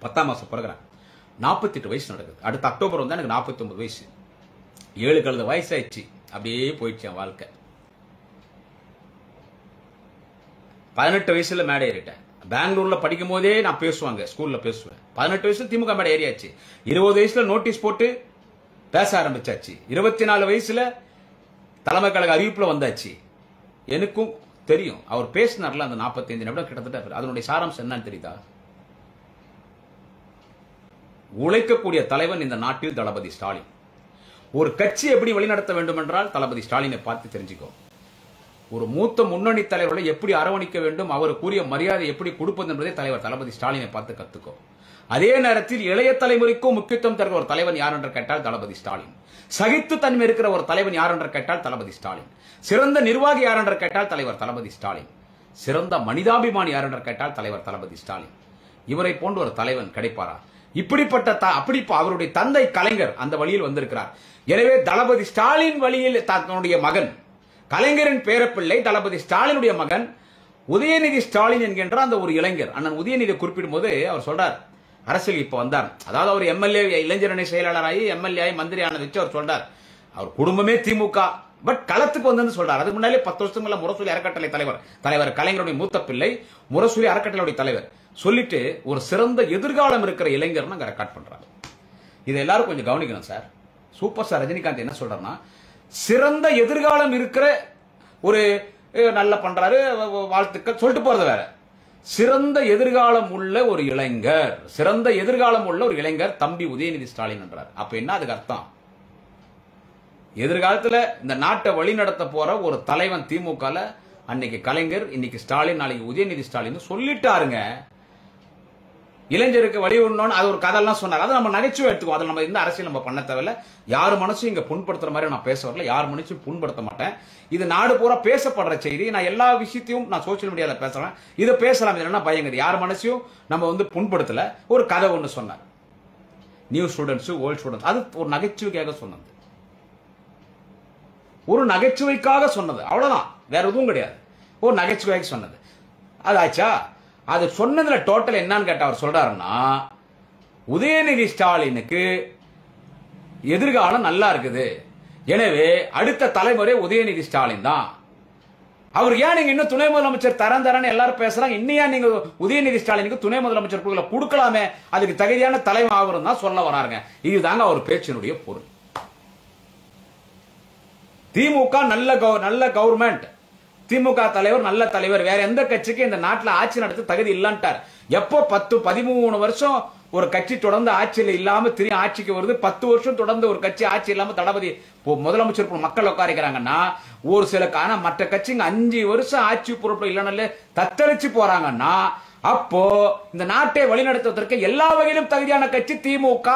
பத்தாம் மாதம் பிறகுறேன். நாற்பத்தெட்டு வயசு நடக்குது. அடுத்த அக்டோபர் வந்தால் எனக்கு 49 வயசு. ஏழு கழுது வயசாயிடுச்சு. அப்படியே போயிடுச்சு என் வாழ்க்கை. பதினெட்டு வயசுல மேடை ஏறிட்டேன். பெங்களூர்ல படிக்கும் போதே நான் பேசுவாங்க ஸ்கூல்ல பேசுவேன். பதினெட்டு வயசுல திமுக மேடை ஏறியாச்சு. இருபது வயசுல நோட்டீஸ் போட்டு பேச ஆரம்பிச்சாச்சு. இருபத்தி நாலு வயசுல தலைமை கழக அறிவிப்புல வந்தாச்சு. எனக்கும் தெரியும். அவர் பேசினார்ல அந்த 45 நிமிடம். கிட்டத்தட்ட அதனுடைய சாராம்சம் என்னன்னு தெரியுதா? உழைக்கக்கூடிய தலைவன் இந்த நாட்டில் தளபதி ஸ்டாலின். ஒரு கட்சி எப்படி வழிநடத்த வேண்டும் என்றால் தளபதி ஸ்டாலினை பார்த்து தெரிஞ்சுக்கோ. ஒரு மூத்த முன்னணி தலைவர்களை எப்படி அரவணைக்க வேண்டும் அவருக்குரிய மரியாதை எப்படி கொடுப்பது என்பதை தலைவர் தளபதி ஸ்டாலினை பார்த்து கத்துக்கோ. அதே நேரத்தில் இளைய தலைமுறைக்கும் முக்கியத்துவம் தருகிற ஒரு தலைவன் யார் என்று கேட்டால் தளபதி ஸ்டாலின். சகித்து தன்மை இருக்கிற ஒரு தலைவன் யார் என்று கேட்டால் தளபதி ஸ்டாலின். சிறந்த நிர்வாகி யார் என்று கேட்டால் தலைவர் தளபதி ஸ்டாலின். சிறந்த மனிதாபிமானி யார் என்று கேட்டால் தலைவர் தளபதி ஸ்டாலின். இவரை போன்ற ஒரு தலைவன் கிடைப்பாரா? இப்படிப்பட்ட அப்படி அவருடைய தந்தை கலைஞர் அந்த வழியில் வந்திருக்கிறார். எனவே தளபதி ஸ்டாலின் வழியில் தன்னுடைய மகன். கலைஞரின் பேரப்பிள்ளை தளபதி ஸ்டாலினுடைய மகன் உதயநிதி ஸ்டாலின் என்கின்ற அந்த ஒரு இளைஞர். அண்ணன் உதயநிதி குறிப்பிடும் போது அவர் சொல்றார். அரசியல் இப்ப வந்தார். அதாவது அவர் எம்எல்ஏ இளைஞரணி செயலாளராகி எம்எல்ஏ ஆகி மந்திரி ஆனது வச்சு அவர் சொல்றார். அவர் குடும்பமே திமுக. பட் களத்துக்கு வந்து சொல்றார். அதுக்கு முன்னாலே பத்து வருஷங்கள முரசொலி அறக்கட்டளை தலைவர். தலைவர் கலைஞருடைய மூத்த பிள்ளை முரசொலி அறக்கட்டளையுடைய தலைவர். சொல்லிட்டு ஒரு சிறந்த எதிர்காலம் இருக்கிற இளைஞர்னு அங்க ரெக்கார்ட் பண்றாரு இதை எல்லாரும் கொஞ்சம் கவனிக்கணும் சார் சூப்பர் ஸ்டார் ரஜினிகாந்த் என்ன சொல்றாருன்னா சிறந்த எதிர்காலம் இருக்கிற ஒரு நல்ல பண்றாரு வாழ்த்துக்கள் சொல்லிட்டு போறது வேற. சிறந்த எதிர்காலம் உள்ள ஒரு இளைஞர் சிறந்த எதிர்காலம் உள்ள ஒரு இளைஞர் தம்பி உதயநிதி ஸ்டாலின் என்றார். அப்ப என்ன அதுக்கு அர்த்தம்? எதிர்காலத்துல இந்த நாட்டை வழிநடத்த போற ஒரு தலைவன் திமுகல அன்னைக்கு கலைஞர் இன்னைக்கு ஸ்டாலின் நாளைக்கு உதயநிதி ஸ்டாலின் சொல்லிட்டாருங்க. இளைஞருக்கு வழிவிடணும்னு அது ஒரு கதைலாம் சொன்னார். அதை நம்ம நகைச்சுவை எடுத்துக்கோ அதில் நம்ம இந்த அரசியல் நம்ம பண்ண தேவையில்ல. யார் மனசும் இங்க புண்படுத்துற மாதிரி நான் பேச வரல. யார் மனசும் புண்படுத்த மாட்டேன். இது நாடு பூரா பேசப்படுற செய்தி. நான் எல்லா விஷயத்தையும் நான் சோசியல் மீடியால பேசுறேன். இதை பேசலாம். இல்லைன்னா பயங்குது யார் மனசையும் நம்ம வந்து புண்படுத்தல. ஒரு கதை ஒன்று சொன்னார். நியூ ஸ்டூடெண்ட்ஸு ஓல்ட் ஸ்டூடெண்ட்ஸ் அது ஒரு நகைச்சுவைக்காக சொன்னது. ஒரு நகைச்சுவைக்காக சொன்னது. அவ்வளவுதான். வேற எதுவும் கிடையாது. ஒரு நகைச்சுவையாக சொன்னது. அது ஆச்சா? அது சொன்னதுல டோட்டல் என்னன்னு கேட்ட அவர் சொல்றாருன்னா உதயநிதி ஸ்டாலினுக்கு எதிர்காலம் நல்லா இருக்குது. எனவே அடுத்த தலைமுறை உதயநிதி ஸ்டாலின் தான். அவர் ஏன் நீங்க இன்னும் துணை முதலமைச்சர் தரம் தரன்னு எல்லாரும் பேசுறாங்க? இன்னும் ஏன் நீங்க உதயநிதி ஸ்டாலினுக்கு துணை முதலமைச்சர் பொருளை கொடுக்கலாமே? அதுக்கு தகுதியான தலைமை ஆகும் தான் சொல்ல வராருங்க. இதுதாங்க அவர் பேச்சினுடைய பொருள். திமுக நல்ல நல்ல கவர்மெண்ட் திமுக தலைவர் நல்ல தலைவர். வேற எந்த கட்சிக்கு இந்த நாட்டுல ஆட்சி நடத்த தகுதி இல்லன்ட்டார். எப்போ பத்து பதிமூணு வருஷம் ஒரு கட்சி தொடர்ந்து ஆட்சியில் இல்லாம திரும்பி ஆட்சிக்கு வருது. பத்து வருஷம் தொடர்ந்து ஒரு கட்சி ஆட்சி இல்லாம தளபதி முதலமைச்சர் மக்கள் உட்காரிக்கிறாங்கன்னா ஒரு சில ஆனா மற்ற கட்சிங்க அஞ்சு வருஷம் ஆட்சி பொறுப்பு இல்லைனால தத்தளிச்சு போறாங்கன்னா அப்போ இந்த நாட்டை வழிநடத்துவதற்கு எல்லா வகையிலும் தகுதியான கட்சி திமுக.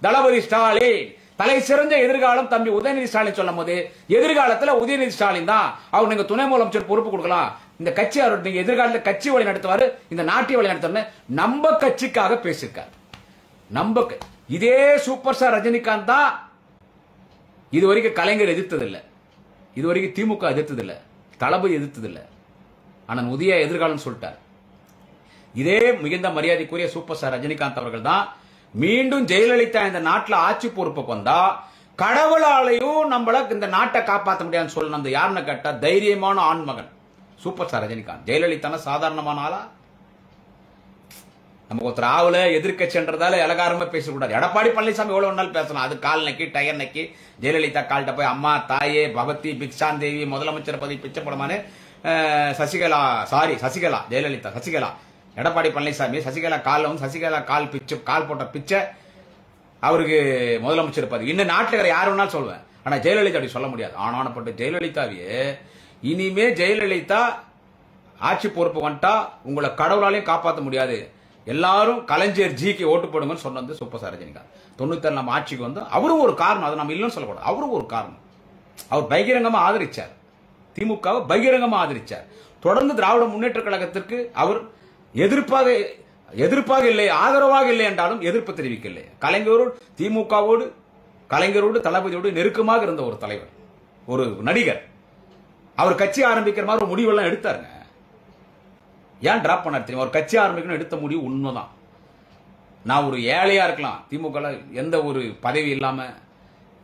தளபதி ஸ்டாலின். தலை சிறந்த எதிர்காலம் தம்பி உதயநிதி ஸ்டாலின் சொல்லும் போது எதிர்காலத்துல உதயநிதி ஸ்டாலின் தான். அவர் நீங்க துணை முதலமைச்சர் பொறுப்பு கொடுக்கலாம். இந்த கட்சி அவர் நீங்க எதிர்காலத்துல கட்சி வழி நடத்துவாரு இந்த நாட்டிய வழி நடத்துவாரு நம்ம கட்சிக்காக பேசியிருக்காரு. நம்ம இதே சூப்பர் ஸ்டார் ரஜினிகாந்த் தான் இது வரைக்கும் கலைஞர் எதிர்த்ததில்லை. இது வரைக்கும் திமுக எதிர்த்ததில்லை. தளபதி எதிர்த்ததில்லை. ஆனால் உதய எதிர்காலம் சொல்லிட்டார். இதே மிகுந்த மரியாதைக்குரிய சூப்பர் ஸ்டார் ரஜினிகாந்த் அவர்கள் தான் மீண்டும் ஜெயலலிதா இந்த நாட்டில் ஆட்சி பொறுப்புக்கு வந்தா கடவுளாலையும் நம்மள இந்த நாட்டை காப்பாற்ற முடியாதுன்னு சொல்லணும். அந்த யாருன்னு கேட்டா தைரியமான ஆண்மகன். Super star Rajinikanth. ஜெயலலிதான சாதாரணமான ஆளா? நமக்கு ஒருத்தர் ஆவல எதிர்கட்சின்றதால இலகாரமா பேசக்கூடாது. எடப்பாடி பழனிசாமி எவ்வளவு நாள் பேசலாம் அது கால் நக்கி டயர் நக்கி ஜெயலலிதா கால்கிட்ட போய் அம்மா தாயே பகவதி பிக்ஷாந்தேவி முதலமைச்சர் பதவி பிச்சை படமானு சசிகலா சாரி சசிகலா ஜெயலலிதா சசிகலா. எடப்பாடி பழனிசாமி சசிகலா கால்ல வந்து சசிகலா கால் பிச்சு கால் போட்ட பிச்சை அவருக்கு முதலமைச்சர் பதவி இன்னும் நாட்டில் யார் வேணாலும் சொல்லுவேன் ஆனால் ஜெயலலிதா அப்படி சொல்ல முடியாது. ஆனானப்பட்ட ஜெயலலிதாவையே இனிமே ஜெயலலிதா ஆட்சி பொறுப்பு வந்துட்டா உங்களை கடவுளாலையும் காப்பாற்ற முடியாது. எல்லாரும் கலைஞர் ஜிக்கு ஓட்டு போடுங்கன்னு சொன்னது சூப்பர் ஸ்டார் ரஜினிகாந்த் தொண்ணூத்தி நம்ம ஆட்சிக்கு வந்து அவரும் ஒரு காரணம். அதை நம்ம இல்லைன்னு சொல்லக்கூடாது. அவரும் ஒரு காரணம். அவர் பகிரங்கமாக ஆதரிச்சார். திமுகவை பகிரங்கமாக ஆதரிச்சார். தொடர்ந்து திராவிட முன்னேற்ற கழகத்திற்கு அவர் எதிர்ப்பாக எதிர்ப்பாக இல்லை ஆதரவாக இல்லை என்றாலும் எதிர்ப்பு தெரிவிக்கவில்லை. கலைஞரோடு திமுகவோடு கலைஞரோடு தளபதியோடு நெருக்கமாக இருந்த ஒரு தலைவர் ஒரு நடிகர். அவர் கட்சி ஆரம்பிக்கிற மாதிரி ஒரு முடிவெல்லாம் எடுத்தாருங்க. ஏன் டிராப் பண்ணார் தெரியும்? ஒரு கட்சி ஆரம்பிக்கணும் எடுத்த முடிவு உண்மைதான். நான் ஒரு ஏழையா இருக்கலாம். திமுக எந்த ஒரு பதவி இல்லாம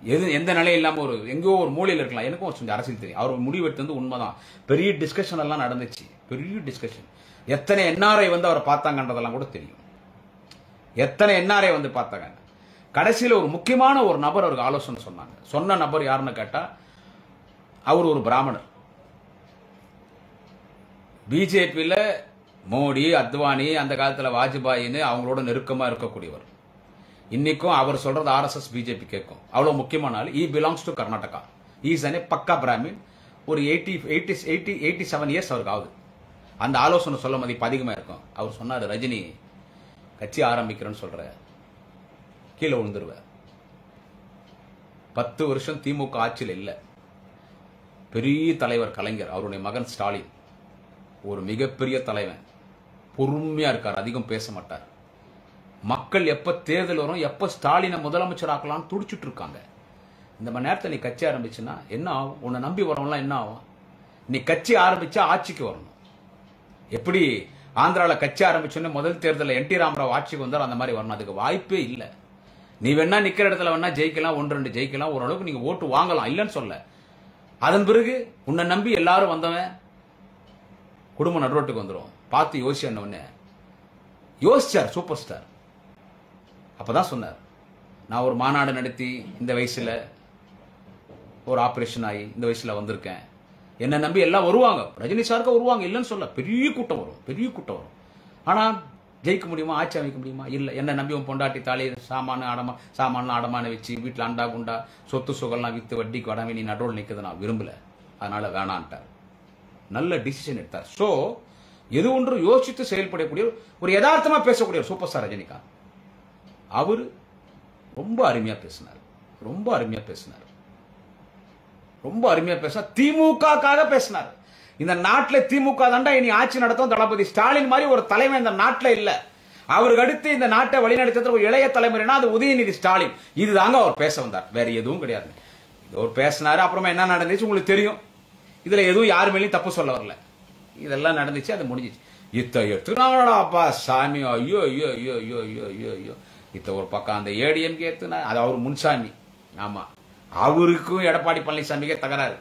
எது எந்த நிலையும் இல்லாம ஒரு எங்கேயோ ஒரு மூலையில் இருக்கலாம். எனக்கும் ஒரு கொஞ்சம் அரசியல் தெரியும். அவர் முடிவு எடுத்தது உண்மைதான். பெரிய டிஸ்கஷன் எல்லாம் நடந்துச்சு. பெரிய டிஸ்கஷன் எத்தனை என்ஆர்ஐ வந்து அவரை பார்த்தாங்கன்றதெல்லாம் கூட தெரியும். எத்தனை என்ஆர்ஐ வந்து பார்த்தாங்க. கடைசியில் ஒரு முக்கியமான ஒரு நபர் அவருக்கு ஆலோசனை சொன்னாங்க. சொன்ன நபர் யாருன்னு கேட்டால் அவர் ஒரு பிராமணர். பிஜேபியில் மோடி அத்வானி அந்த காலத்தில் வாஜ்பாயின்னு அவங்களோட நெருக்கமாக இருக்கக்கூடியவர். இன்னைக்கும் அவர் சொல்றது ஆர்எஸ்எஸ் பிஜேபி கேட்கும். அவ்வளோ முக்கியமான ஆள். He belongs to Karnataka is a பக்கா பிராமின் ஒரு eighty eighty eighty eighty seven years அவருக்கு ஆகுது. அந்த ஆலோசனை சொல்ல மதிப்பு அதிகமாக இருக்கும். அவர் சொன்னார் ரஜினி கட்சி ஆரம்பிக்கிறேன்னு சொல்கிற கீழே விழுந்துருவேன் பத்து வருஷம் திமுக ஆட்சியில் இல்லை. பெரிய தலைவர் கலைஞர் அவருடைய மகன் ஸ்டாலின். ஒரு மிகப்பெரிய தலைவன். பொறுமையாக இருக்கார் அதிகம் பேச மாட்டார். மக்கள் எப்போ தேர்தல் வரும் எப்போ ஸ்டாலினை முதலமைச்சர் ஆக்கலாம்னு துடிச்சிட்டு இருக்காங்க. இந்த மணி நேரத்தில் நீ கட்சி ஆரம்பிச்சுன்னா என்ன ஆகும்? உன்னை நம்பி வரவங்களாம் என்ன ஆகும்? நீ கட்சி ஆரம்பிச்சா ஆட்சிக்கு வரணும். எப்படி ஆந்திராவில் கட்சி ஆரம்பிச்சோன்னு முதல் தேர்தலில் என் டி ராமராவ் ஆட்சிக்கு வந்தார் அந்த மாதிரி வரணும். அதுக்கு வாய்ப்பே இல்லை. நீ வேணா நிற்கிற இடத்துல வேணா ஜெயிக்கலாம் ஒன்று ரெண்டு ஜெயிக்கலாம் ஓரளவுக்கு நீங்கள் ஓட்டு வாங்கலாம். இல்லைன்னு சொல்ல. அதன் பிறகு உன்னை நம்பி எல்லாரும் வந்தவன் குடும்பம் நடுரோட்டுக்கு வந்துடும் பார்த்து யோசிச்ச யோசிச்சார் சூப்பர் ஸ்டார் அப்பதான் சொன்னார் நான் ஒரு மாநாடு நடத்தி இந்த வயசுல ஒரு ஆப்ரேஷன் ஆகி இந்த வயசுல வந்திருக்கேன். என்ன நம்பி எல்லாம் வருவாங்க. ரஜினி சாருக்கு வருவாங்க இல்லைன்னு சொல்ல. பெரிய கூட்டம் வரும். பெரிய கூட்டம் வரும். ஆனா ஜெயிக்க முடியுமா? ஆட்சி அமைக்க முடியுமா? இல்ல. என்ன நம்பி உன் பொண்டாட்டி தாலி சாமான அடமா சாமான அடமான வச்சு வீட்டுல அண்டா குண்டா சொத்து சுகம்லாம் வித்து வட்டிக்கு வடவே நீ நடுவில் நிற்கிறது நான் விரும்பல. அதனால வேணான்ட்டார். நல்ல டிசிஷன் எடுத்தார். சோ எது ஒன்று யோசித்து செயல்படக்கூடிய ஒரு யதார்த்தமா பேசக்கூடிய ஒரு சூப்பர் ஸ்டார் ரஜினிகாந்த். அவரு ரொம்ப அருமையா பேசினார். ரொம்ப அருமையா பேசினார். ரொம்ப அருமையா பேசினார் திமுகக்காக பேசினார். இந்த நாட்டில் திமுக தாண்டா இனி ஆட்சி நடத்தும் தளபதி ஸ்டாலின் மாதிரி ஒரு தலைமை இந்த நாட்டில் இல்ல. அவருக்கு அடுத்து இந்த நாட்டை வழிநடத்துறது ஒரு இளைய தலைமுறைனா அது உதயநிதி ஸ்டாலின். இதுதாங்க அவர் பேச வந்தார். வேற எதுவும் கிடையாது. அவர் பேசினாரு அப்புறமா என்ன நடந்துச்சு உங்களுக்கு தெரியும். இதுல எதுவும் யார் மேலேயும் தப்பு சொல்ல வரல. இதெல்லாம் நடந்துச்சு அது முடிஞ்சிச்சு. இத்த எடுத்துனாங்களா அப்பா சாமி. ஐயோ ஐயோ ஐயோ ஐயோ ஐயோ ஐயோ. ஐயோ இத்த ஒரு பக்கம் அந்த ஏடிஎம் கேத்துனா அது அவர் முன்சாமி. ஆமா. அவருக்கும் எடப்பாடி பழனிசாமிக்கே தகராறு.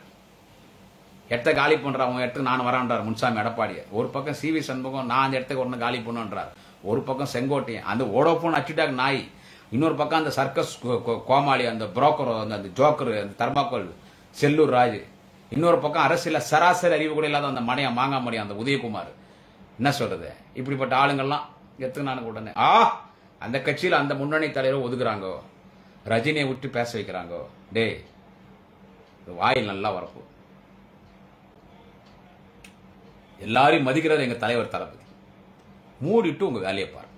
இடத்த காலி பண்ணுறா அவங்க இடத்துக்கு நான் வரான்றார் முன்சாமி எடப்பாடியை. ஒரு பக்கம் சிவி சண்முகம் நான் அந்த இடத்துக்கு ஒன்று காலி பண்ணுன்றார். ஒரு பக்கம் செங்கோட்டையன் அந்த ஓடோஃபோன் அச்சுட்டாக் நாய். இன்னொரு பக்கம் அந்த சர்க்கஸ் கோ- கோமாளி அந்த புரோக்கர் அந்த அந்த ஜோக்கர் அந்த தர்மாக்கோல் செல்லூர் ராஜ். இன்னொரு பக்கம் அரசியல சராசரி அறிவு கூட இல்லாத அந்த மடையா மாங்காமணி அந்த உதயகுமார். என்ன சொல்றது? இப்படிப்பட்ட ஆளுங்கள்லாம் எத்துனானு உடனே ஆ! அந்த கட்சியில் அந்த முன்னணி தலைவர் ஒதுக்குறாங்க? ரஜினியை விட்டு பேச வைக்கிறாங்கோ? டேய் வாயில் நல்லா வரப்போ. எல்லாரையும் மதிக்கிறது எங்கள் தலைவர் தளபதி. மூடிட்டு உங்கள் வேலையை பாருங்க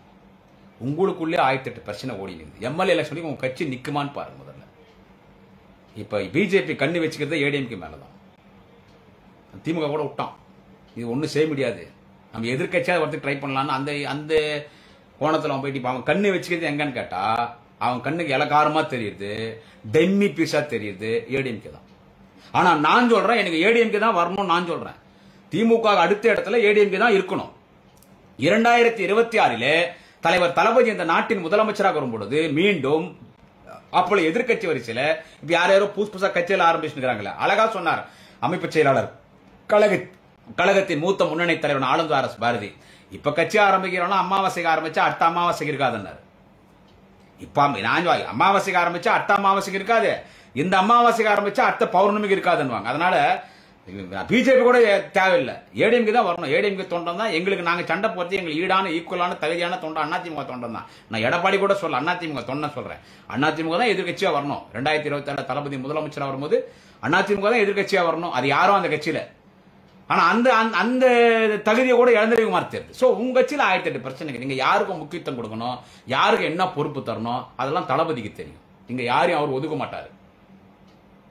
உங்களுக்குள்ளே ஆயிரத்தி எட்டு பிரச்சனை ஓடி நிற்குது எம்எல்ஏ எலெக்ஷனுக்கு உங்கள் கட்சி நிற்குமான்னு பாருங்க முதல்ல. இப்போ பிஜேபி கண்ணு வச்சுக்கிறது ஏடிஎம்கே மேலதான். திமுக கூட விட்டான். இது ஒன்றும் செய்ய முடியாது. நம்ம எதிர்கட்சியாக ஒருத்தர் ட்ரை பண்ணலான்னு அந்த அந்த கோணத்தில் அவன் போயிட்டு இப்போ அவன் கண்ணு வச்சுக்கிறது எங்கன்னு கேட்டால் அவன் கண்ணுக்கு இலக்காரமா தெரியுது டெம்மி பீஸா தெரியுது ஏடிஎம்கே தான். ஆனா நான் சொல்றேன் எனக்கு ஏடிஎம்கே தான் வரணும்னு நான் சொல்றேன். திமுக அடுத்த இடத்துல ஏடிஎம்கே தான் இருக்கணும். இரண்டாயிரத்தி இருபத்தி ஆறில் தலைவர் தளபதி இந்த நாட்டின் முதலமைச்சராக வரும் பொழுது மீண்டும் அப்போ எதிர்க்கட்சி வரிசையில் இப்போ யார் யாரோ புதுசு புதுசாக கட்சியில் ஆரம்பிச்சுருக்கிறாங்களே அழகா சொன்னார் அமைப்பு செயலாளர். கழக கழகத்தின் மூத்த முன்னணி தலைவர் ஆளுநர் ஆர் எஸ் பாரதி. இப்ப கட்சி ஆரம்பிக்கிறோம்னா அமாவாசைக்கு ஆரம்பிச்சா அடுத்த அமாவாசைக்கு இருக்காதுன்னாரு. இப்ப நான் அமாவாசைக்கு ஆரம்பிச்சா அடுத்த அமாவாசைக்கு இருக்காது. இந்த அமாவாசைக்கு ஆரம்பிச்சா அடுத்த பௌர்ணமிக்கு இருக்காதுன்னுவாங்க. அதனால பிஜேபி கூட தேவையில்லை. ஏடிஎம்கே தான் வரணும். ஏடிஎம்கே தொண்டம் தான். எங்களுக்கு நாங்கள் சண்டை போறது எங்களுக்கு ஈடான ஈக்குவலான தகுதியான தொண்டம். அதிமுக தொண்டம் தான். நான் எடப்பாடி கூட சொல்ல அதிமுக தொண்டை சொல்கிறேன் அதிமுக தான் எதிர்கட்சியாக வரணும். ரெண்டாயிரத்தி இருபத்தி ஏழு தளபதி முதலமைச்சராக வரும்போது அதிமுக தான் எதிர்கட்சியாக வரணும். அது யாரும் அந்த கட்சியில். ஆனா அந்த அந்த- அந்த தகுதியை கூட இழந்திருக்குமாறு தெரியுது. சோ உங்க கட்சியில் ஆயிரத்தி எட்டு பிரச்சனைக்கு நீங்க யாருக்கும் முக்கியத்துவம் கொடுக்கணும்? யாருக்கு என்ன பொறுப்பு தரணும்? அதெல்லாம் தளபதிக்கு தெரியும். இங்க யாரையும் அவர் ஒதுக்க மாட்டாரு.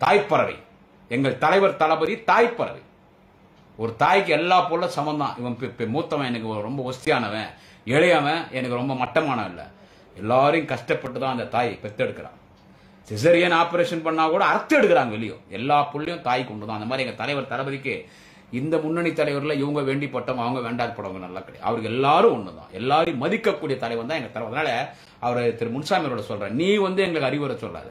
தாய்ப்பறவை. எங்கள் தலைவர் தளபதி தாய்ப்பறவை. ஒரு தாய்க்கு எல்லா பொருளும் சமம் தான் இவன் மூத்தவன் எனக்கு ரொம்ப ஒஸ்தியானவன். இளையவன் எனக்கு ரொம்ப மட்டமானவன் இல்லை. எல்லாரையும் கஷ்டப்பட்டு தான் அந்த தாய் பெத்தெடுக்கிறான். சிசரியன் ஆபரேஷன் பண்ணா கூட அறுத்து எடுக்கிறாங்க வெளியும் எல்லா புள்ளையும் தாய் கொண்டு தான் அந்த மாதிரி எங்க தலைவர் தளபதிக்கு இந்த முன்னணி தலைவர்ல இவங்க வேண்டிப்பட்டவங்க அவங்க வேண்டாதப்பட்டவங்க நல்லா கிடையாது. அவருக்கு எல்லாரும் ஒண்ணுதான். எல்லாரையும் மதிக்கக்கூடிய தலைவர் தான் எங்க தலைவர். அதனால அவர் திரு முன்சாமியோட சொல்கிறேன் நீ வந்து எங்களுக்கு அறிவுரை சொல்லாத.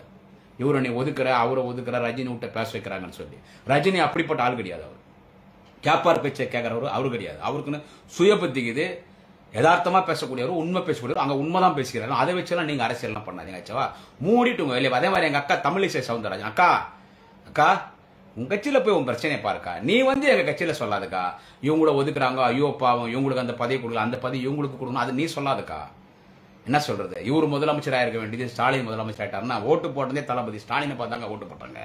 இவரை நீ ஒதுக்குற அவரை ஒதுக்குற ரஜினி விட்ட பேச வைக்கிறாங்கன்னு சொல்லி. ரஜினி அப்படிப்பட்ட ஆள் கிடையாது அவர். கேப்பார் பேச்சை கேட்குறவர் அவரு கிடையாது. அவருக்குன்னு சுய பத்திக்குது யதார்த்தமா பேசக்கூடியவர் உண்மை பேசக்கூடியவர் அங்க உண்மைதான் பேசுகிறாங்க அதை வச்செல்லாம் நீங்க அரசியல்லாம் பண்ணாதீங்க ஆச்சவா மூடிட்டு உங்க வெளியே அதே மாதிரி எங்க அக்கா தமிழிசை சவுந்தரராஜன். அக்கா அக்கா உங்க கட்சியில போய் உன் பிரச்சனையை பாருக்கா. நீ வந்து எங்க கட்சியில சொல்லாதுக்கா. இவங்கள ஒதுக்குறாங்க. ஐயோ பாவம். இவங்களுக்கு அந்த பதவி கொடுக்கல. அந்த பதவி இவங்களுக்கு கொடுக்கணும். அது நீ சொல்லாதுக்கா. என்ன சொல்றது? இவர் முதலமைச்சராக இருக்க வேண்டியது ஸ்டாலின் முதலமைச்சர் ஆயிட்டாருன்னா ஓட்டு போட்டதே தளபதி. ஸ்டாலினை பார்த்தாங்க ஓட்டு போட்டாங்க.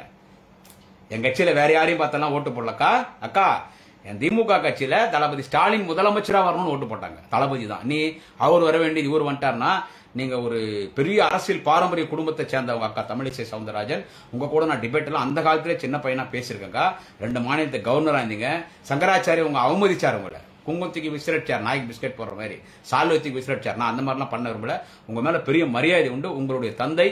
என் கட்சியில வேற யாரையும் பார்த்தெல்லாம் ஓட்டு போடலக்கா? அக்கா திமுக கட்சியில தளபதி ஸ்டாலின் முதலமைச்சரா வரணும்னு ஓட்டு போட்டாங்க. தளபதி தான். நீ அவர் வர வேண்டியது இவர் வந்துட்டாருன்னா நீங்க ஒரு பெரிய அரசியல் பாரம்பரிய குடும்பத்தை சேர்ந்தவங்க அக்கா தமிழிசை சவுந்தரராஜன் உங்க கூட நான் டிபேட் எல்லாம் அந்த காலத்திலே சின்ன பையனா பேசியிருக்கேங்க ரெண்டு மாநிலத்தை கவர்னரா இருந்தீங்க. சங்கராச்சாரிய உங்க அவமதிச்சார் உங்களை. குங்குமத்துக்கு விசிறச்சார் நாய்க்கு பிஸ்கட் போடுற மாதிரி. சால்வத்துக்கு விசிறச்சார் நான் அந்த மாதிரிலாம் பண்ண விரும்பல. உங்க மேல பெரிய மரியாதை உண்டு. உங்களுடைய தந்தை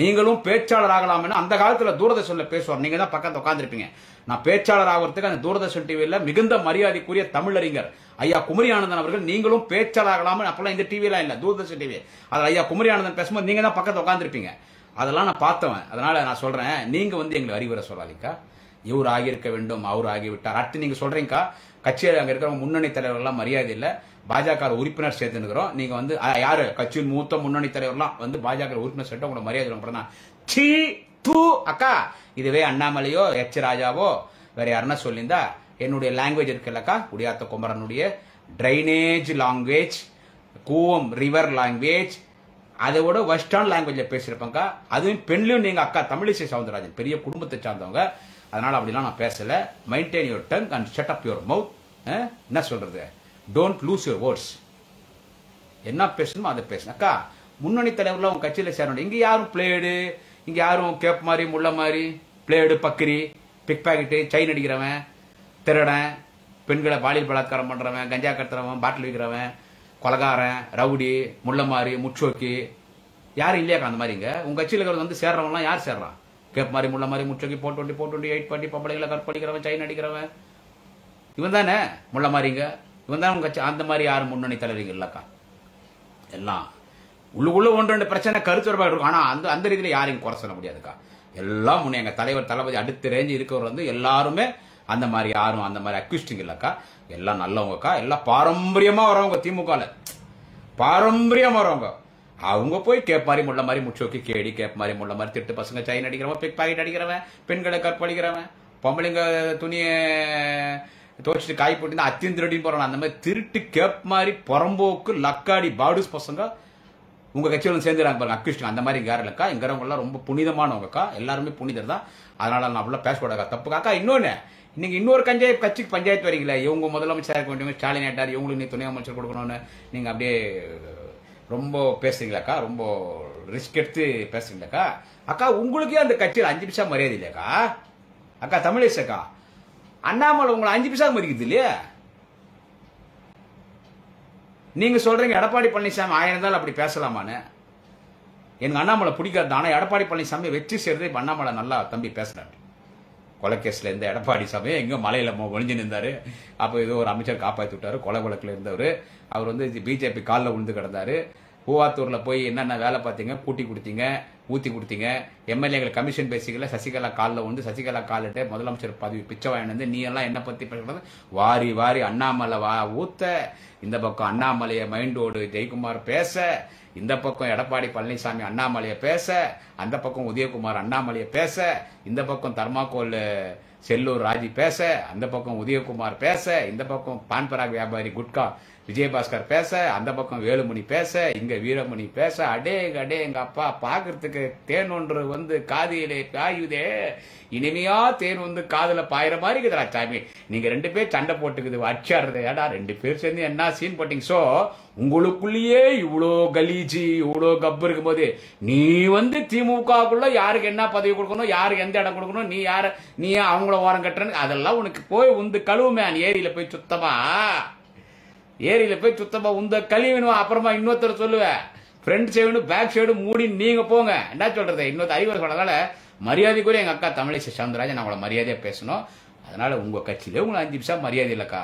நீங்களும் பேச்சாளர் ஆகலாம்னு அந்த காலத்துல தூரதர்ஷன்ல பேசுவார். நீங்க தான் பக்கத்துல உட்காந்துருப்பீங்க நான் பேச்சாளர் ஆகிறதுக்கு அந்த தூரதர்ஷன் டிவியில மிகுந்த மரியாதைக்குரிய தமிழறிஞர் ஐயா குமரி ஆனந்தன் அவர்கள் நீங்களும் பேச்சாளர் ஆகலாம் அப்பெல்லாம் இந்த டிவிலாம் இல்ல தூரதர்ஷன் டிவி அதுல ஐயா குமரி ஆனந்தன் பேசும்போது நீங்க தான் பக்கத்துல உட்காந்துருப்பீங்க அதெல்லாம் நான் பார்த்தவன். அதனால நான் சொல்றேன் நீங்க வந்து எங்களை அறிவுரை சொல்லாதீங்கக்கா. இவர் ஆகியிருக்க வேண்டும் அவர் ஆகிவிட்டார் அடுத்து நீங்க சொல்றீங்கக்கா கட்சியில் அங்க இருக்கிற முன்னணி தலைவர்கள்லாம் மரியாதை இல்லை. பாஜக உறுப்பினர் சேர்த்துனுக்கிறோம் நீங்க வந்து யாரு? கட்சியின் மூத்த முன்னணி தலைவர்லாம் வந்து பாஜக உறுப்பினர் சேர்த்து உங்களை மரியாதை சி சீ தூ அக்கா! இதுவே அண்ணாமலையோ எச். ராஜாவோ வேற யாருன்னா சொல்லியிருந்தா என்னுடைய லாங்குவேஜ் இருக்குல்லக்கா? குடியாத்த குமரனுடைய drainage language Cooum river language அதை விட வெஸ்டர்ன் லாங்குவேஜ்ல பேசியிருப்பாங்க அதுவும் பெண்லையும் நீங்க அக்கா தமிழிசை சவுந்தரராஜன் பெரிய குடும்பத்தை சார்ந்தவங்க. அதனால அப்படிலாம் நான் பேசல. Maintain your tongue and shut up your mouth என்ன சொல்றது? டோன்ட் லூஸ் யுவர் வேர்ட்ஸ் என்ன பேசணுமோ அதை பேசணும் அக்கா முன்னணி தலைவர்லாம் உங்க கட்சியில சேரணும். இங்க யாரும் பிளேடு இங்க யாரும் கேப் மாதிரி முள்ள மாதிரி பிளேடு பக்கிரி பிக் பாக்கெட்டு செயின் அடிக்கிறவன் திருடன் பெண்களை பாலியல் பலாத்காரம் பண்றவன் கஞ்சா கட்டுறவன் பாட்டில் விற்கிறவன் கொலகாரன் ரவுடி முள்ளமாரி முச்சோக்கி யாரும் இல்லையாக்கா அந்த மாதிரிங்க உங்க கட்சியில் இருக்கிறது வந்து சேர்றவங்களாம் யார் சேர்றான் கேப் மாதிரி முள்ள மாதிரி முச்சோக்கி போட்டு வண்டி போட்டு வண்டி எயிட் பண்ணி பொம்பளைகளை கற்பழிக்கிறவன் செயின் அடிக்கிறவன். இவன் தானே முள்ள மாதிரிங்க இவன் தான் அந்த மாதிரி யாரும் முன்னணி தலைவர்கள் இல்லைக்கா. எல்லாம். உள்ளுக்குள்ளே ஒன்று ரெண்டு பிரச்சனை கருத்து வரப்பாக இருக்கும். ஆனால் அந்த அந்த ரீதியில் யாரையும் குறை சொல்ல முடியாதுக்கா. எல்லாம் முன்னே எங்கள் தலைவர் தளபதி அடுத்த ரேஞ்சு இருக்கிறவர் வந்து எல்லாருமே அந்த மாதிரி யாரும் அந்த மாதிரி அக்யூஸ்டிங் இல்லைக்கா. எல்லாம் நல்லவங்கக்கா. எல்லாம் பாரம்பரியமாக வரவங்க திமுகவில் பாரம்பரியமாக வரவங்க அவங்க போய் கேப் மாதிரி முள்ள மாதிரி முச்சோக்கி கேடி கேப் மாதிரி முள்ள மாதிரி திட்டு பசங்க செயின் அடிக்கிறவன் பிக் பாக்கெட் அடிக்கிறவன் பெண்களை கற்பழிக்கிறவன் பொம்பளைங்க துணியை துவைச்சிட்டு காய் போட்டு அத்தியம் திருடின்னு போறான்? அந்த மாதிரி திருட்டு கேப் மாதிரி புறம்போக்கு லக்காடி பாடுஸ் பசங்க உங்க கட்சியில சேர்ந்துறாங்க பாருங்க. அக்யூஸ்ட் அந்த மாதிரி இங்க யாரும் இல்லக்கா. இங்கிறவங்க எல்லாம் ரொம்ப புனிதமானவங்கக்கா. எல்லாருமே புனிதர் தான். அதனால நான் அப்படிலாம் பேசக்கூடாது தப்பு அக்கா இன்னொன்னு. நீங்க இன்னொரு கஞ்சாய கட்சிக்கு பஞ்சாயத்து வரீங்களே. இவங்க முதலமைச்சர் இருக்க வேண்டியவங்க ஸ்டாலின் ஆட்டார் இவங்களுக்கு நீ துணை அமைச்சர் கொடுக்கணும்னு நீங்க அப்படியே ரொம்ப பேசுறீங்களாக்கா? ரொம்ப ரிஸ்க் எடுத்து பேசுறீங்களாக்கா? அக்கா உங்களுக்கே அந்த கட்சியில் அஞ்சு நிமிஷம் மரியாதை இல்லையாக்கா? அக்கா தமிழேசக்கா அண்ணாமலை உங்களை அஞ்சு பைசா மதிக்குது இல்லையா? நீங்க சொல்றீங்க எடப்பாடி பழனிசாமி ஆயிரம் இருந்தாலும் அப்படி பேசலாமான்னு. எனக்கு அண்ணாமலை பிடிக்காது. ஆனா எடப்பாடி பழனிசாமி வெற்றி சேர்ந்து அண்ணாமலை நல்லா தம்பி பேசுறாரு. கொலைக்கேஸ்ல இருந்த எடப்பாடி சாமி எங்க மலையில ஒழிஞ்சு ஒளிஞ்சு நின்றாரு. அப்ப ஏதோ ஒரு அமைச்சர் காப்பாத்தி விட்டாரு. கொலை வழக்குல இருந்தவர். அவர் வந்து பிஜேபி காலில் விழுந்து கிடந்தாரு. கூவாத்தூரில் போய் என்னென்ன வேலை பார்த்தீங்க? கூட்டி கொடுத்தீங்க ஊத்தி கொடுத்தீங்க. எம்எல்ஏகள் கமிஷன் பேசிக்கல. சசிகலா காலில் வந்து சசிகலா காலிட்டு முதலமைச்சர் பதவி பிச்சை வாங்கினது நீ எல்லாம் என்ன பத்தி பேசுறது? வாரி வாரி அண்ணாமலை வா ஊத்த. இந்த பக்கம் அண்ணாமலையை மைண்டோடு ஜெயக்குமார் பேச. இந்த பக்கம் எடப்பாடி பழனிசாமி அண்ணாமலையை பேச. அந்த பக்கம் உதயகுமார் அண்ணாமலையை பேச. இந்த பக்கம் தர்மாக்கோல் செல்லூர் ராஜி பேச. அந்த பக்கம் உதயகுமார் பேச. இந்த பக்கம் பான்பராக் வியாபாரி குட்கா விஜயபாஸ்கர் பேச அந்த பக்கம் வேலுமணி பேச இங்க வீரமணி பேச அடே அடே எங்க அப்பா பாக்குறதுக்கு தேன் ஒன்று வந்து காதியிலே பாயுதே. இனிமையா தேன் வந்து காதல பாயிற மாதிரி இருக்குதுடா சாமி. நீங்க ரெண்டு பேர் சண்டை போட்டுக்குது அச்சாடுறது ஏடா ரெண்டு பேர் சேர்ந்து என்ன சீன் போட்டீங்க? சோ உங்களுக்குள்ளேயே இவ்வளோ கலீஜி இவ்வளோ கப்பு இருக்கும்போது நீ வந்து திமுகக்குள்ள யாருக்கு என்ன பதவி கொடுக்கணும் யாருக்கு எந்த இடம் கொடுக்கணும் நீ யார நீ அவங்கள ஓரம் கட்டுறன்னு அதெல்லாம் உனக்கு போய் உந்து கழுவுமே அந்த ஏரியில போய் சுத்தமா. ஏரியில போய் சுத்தமா உந்த கழுவினுவா அப்புறமா இன்னொருத்தர் சொல்லுவேன் ஃப்ரண்ட் சைடு பேக் சைடு மூடி நீங்க போங்க. என்ன சொல்றது? இன்னொரு அறிவர் சொன்னதால மரியாதைக்குரிய எங்க அக்கா தமிழிசை சவுந்தரராஜன் நான் அவங்கள மரியாதையா பேசணும். அதனால உங்க கட்சியில உங்களை அஞ்சு நிமிஷம் மரியாதை இல்லக்கா.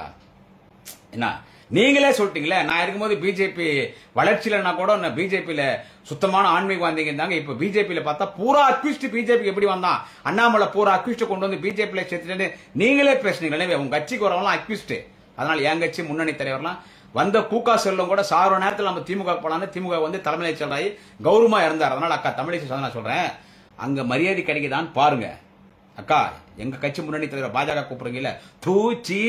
என்ன? நீங்களே சொல்லிட்டீங்களே? நான் இருக்கும்போது பிஜேபி வளர்ச்சியிலனா கூட நான் பிஜேபியில சுத்தமான ஆன்மீகவாதிங்க இருந்தாங்க இப்ப பிஜேபியில பார்த்தா பூரா அக்யூஸ்ட் பிஜேபி எப்படி வந்தான்? அண்ணாமலை பூரா அக்யூஸ்ட் கொண்டு வந்து பிஜேபியில சேர்த்துட்டு நீங்களே பேசுனீங்களே. உங்க கட்சிக்கு வரவங்களாம் அக்யூஸ்ட் அதனால என் கட்சி முன்னணி தலைவர்லாம் வந்த கூக்கா செல்லும் கூட சார நேரத்தில் நம்ம திமுக போலான்னு திமுக வந்து தலைமையை செயலராகி கௌரவமா இருந்தார் அதனால அக்கா தமிழிசை நான் சொல்றேன். அங்க மரியாதை கிடைக்குதான்னு பாருங்க. அக்கா எங்க கட்சி முன்னணி தலைவர் பாஜக கூப்பிடுறீங்கல்ல தூச்சி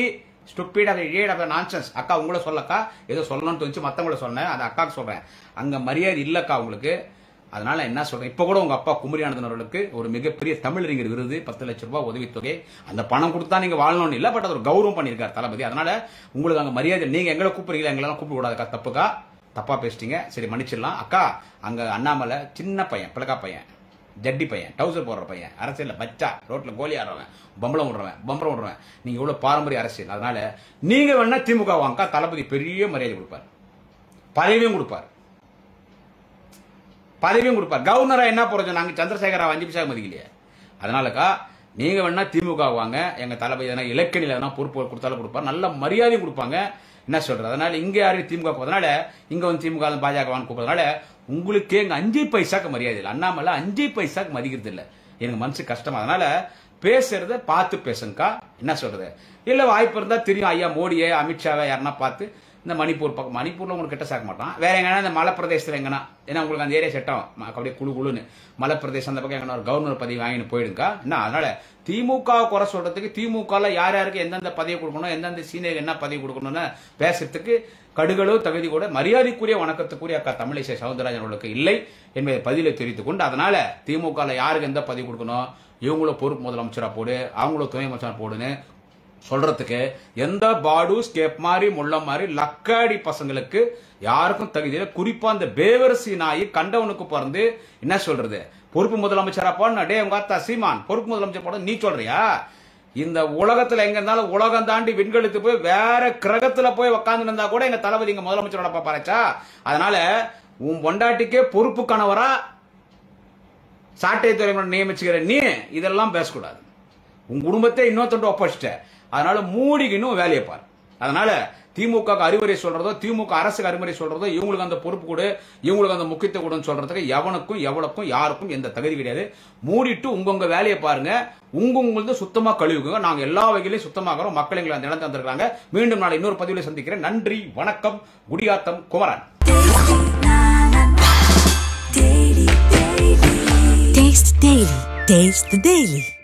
ஸ்டூபிட் ஆஃப் ஏட் ஆஃப் நான்சென்ஸ் அக்கா உங்களை சொல்லக்கா ஏதோ சொல்லணும்னு தோணுச்சு மற்றவங்கள சொன்னேன் அது அக்காக்கு சொல்றேன். அங்க மரியாதை இல்லக்கா உங்களுக்கு. அதனால என்ன சொல்றேன்? இப்ப கூட உங்க அப்பா குமரியானந்தன் அவர்களுக்கு ஒரு மிகப்பெரிய தமிழறிஞர் விருது பத்து லட்சம் ரூபாய் உதவித்தொகை அந்த பணம் கொடுத்தா நீங்க வாழணும்னு இல்ல பட் அது ஒரு கௌரவம் பண்ணியிருக்காரு தளபதி. அதனால உங்களுக்கு அங்க மரியாதை நீங்க எங்களை கூப்பிடுறீங்களா? எங்களெல்லாம் கூப்பிட கூடாதுக்கா தப்புக்கா? தப்பா பேசிட்டீங்க. சரி மன்னிச்சிடலாம். அக்கா அங்க அண்ணாமலை சின்ன பையன் பிளக்கா பையன் ஜட்டி பையன் டவுசர் போடுற பையன் அரசியலில் பச்சா ரோட்ல கோலி ஆடுறவன் பம்பளம் விடுறவன் பம்பரம் விடுறவன். நீங்க இவ்வளவு பாரம்பரிய அரசியல். அதனால நீங்க வேணா திமுக வாங்கக்கா தளபதி பெரிய மரியாதை கொடுப்பார். பதவியும் கொடுப்பார். பதவியும் கொடுப்பார். கவர்னரா என்ன போறது நாங்க சந்திரசேகரா அஞ்சு பைசா மதிக்கலையே. அதனாலக்கா நீங்க வேணா திமுக வாங்க எங்க தளபதி எதனா இலக்கணியில் எதனா பொறுப்பு கொடுத்தாலும் கொடுப்பார். நல்ல மரியாதையும் கொடுப்பாங்க. என்ன சொல்றது? அதனால இங்க யாரையும் திமுக போறதுனால இங்க வந்து திமுக பாஜக வாங்க கூப்பிடுறதுனால உங்களுக்கே எங்க அஞ்சு பைசாக்கு மரியாதை இல்லை. அண்ணாமலை அஞ்சு பைசாக்கு மதிக்கிறது இல்லை. எனக்கு மனசு கஷ்டம். அதனால பேசுறத பார்த்து பேசுங்கக்கா. என்ன சொல்றது? இல்ல வாய்ப்பு இருந்தா தெரியும். ஐயா மோடியை அமித்ஷாவை யாருன்னா பார்த்து இந்த மணிப்பூர் பக்கம். மணிப்பூரில் உங்களுக்கு கிட்ட சேர்க்க மாட்டான் வேற எங்கன்னா இந்த மலை எங்கன்னா ஏன்னா உங்களுக்கு அந்த ஏரியா செட் ஆகும். அப்படியே குழு குழுன்னு. மலைப்பிரதேசம் அந்த பக்கம் எங்கன்னா ஒரு கவர்னர் பதவி வாங்கிட்டு போயிடுங்கா. என்ன அதனால திமுக குறை சொல்றதுக்கு திமுகவில் யார் யாருக்கு எந்தெந்த பதவி கொடுக்கணும் எந்தெந்த சீனியர் என்ன பதவி கொடுக்கணும்னு பேசுறதுக்கு கடுகளவு தகுதி கூட மரியாதைக்குரிய வணக்கத்துக்குரிய அக்கா தமிழிசை சவுந்தரராஜன் அவர்களுக்கு இல்லை என்பதை பதிலை தெரிவித்துக் கொண்டு அதனால திமுகவில் யாருக்கு எந்த பதவி கொடுக்கணும் இவங்களும் பொறுப்பு முதலமைச்சராக போடு அவங்களும் துணை அமைச்சராக போடுன்னு சொல்றதுக்கு எந்த பாடு ஸ்கேப் மாதிரி முள்ள மாதிரி லக்காடி பசங்களுக்கு யாருக்கும் தகுதியில குறிப்பா அந்த பேவரசி நாய் கண்டவனுக்கு பிறந்து என்ன சொல்றது? பொறுப்பு முதலமைச்சரா போன டே உங்க அத்தா சீமான் பொறுப்பு முதலமைச்சர் போட நீ சொல்றியா? இந்த உலகத்துல எங்க இருந்தாலும் உலகம் தாண்டி விண்கெழுத்து போய் வேற கிரகத்துல போய் உக்காந்து இருந்தா கூட எங்க தளபதி இங்க முதலமைச்சரோட பாப்பாச்சா அதனால உன் பொண்டாட்டிக்கே பொறுப்பு கணவரா சாட்டை துறைமுறை நியமிச்சுக்கிற நீ இதெல்லாம் பேசக்கூடாது. உன் குடும்பத்தை இன்னொருத்தண்டு ஒப்பச்சிட்ட அதனால மூடிக்கணும் வேலையை பாரு. அதனால திமுக அறிவுரை சொல்றதோ திமுக அரசுக்கு அறிவுரை சொல்றதோ இவங்களுக்கு அந்த பொறுப்பு கொடு இவங்களுக்கு அந்த முக்கியத்துவம் கொடுன்னு சொல்றதுக்கு எவனுக்கும் எவ்வளவுக்கும் யாருக்கும் எந்த தகுதி கிடையாது. மூடிட்டு உங்க வேலையை பாருங்க. உங்க உங்களது சுத்தமா கழுவுங்க நாங்க எல்லா வகையிலையும் சுத்தமாகிறோம் மக்கள் எங்களை அந்த இடம் தந்திருக்காங்க மீண்டும் நாளை இன்னொரு பதிவில் சந்திக்கிறேன். நன்றி வணக்கம் Gudiyatham Kumaran. Taste Daily. Taste the Daily.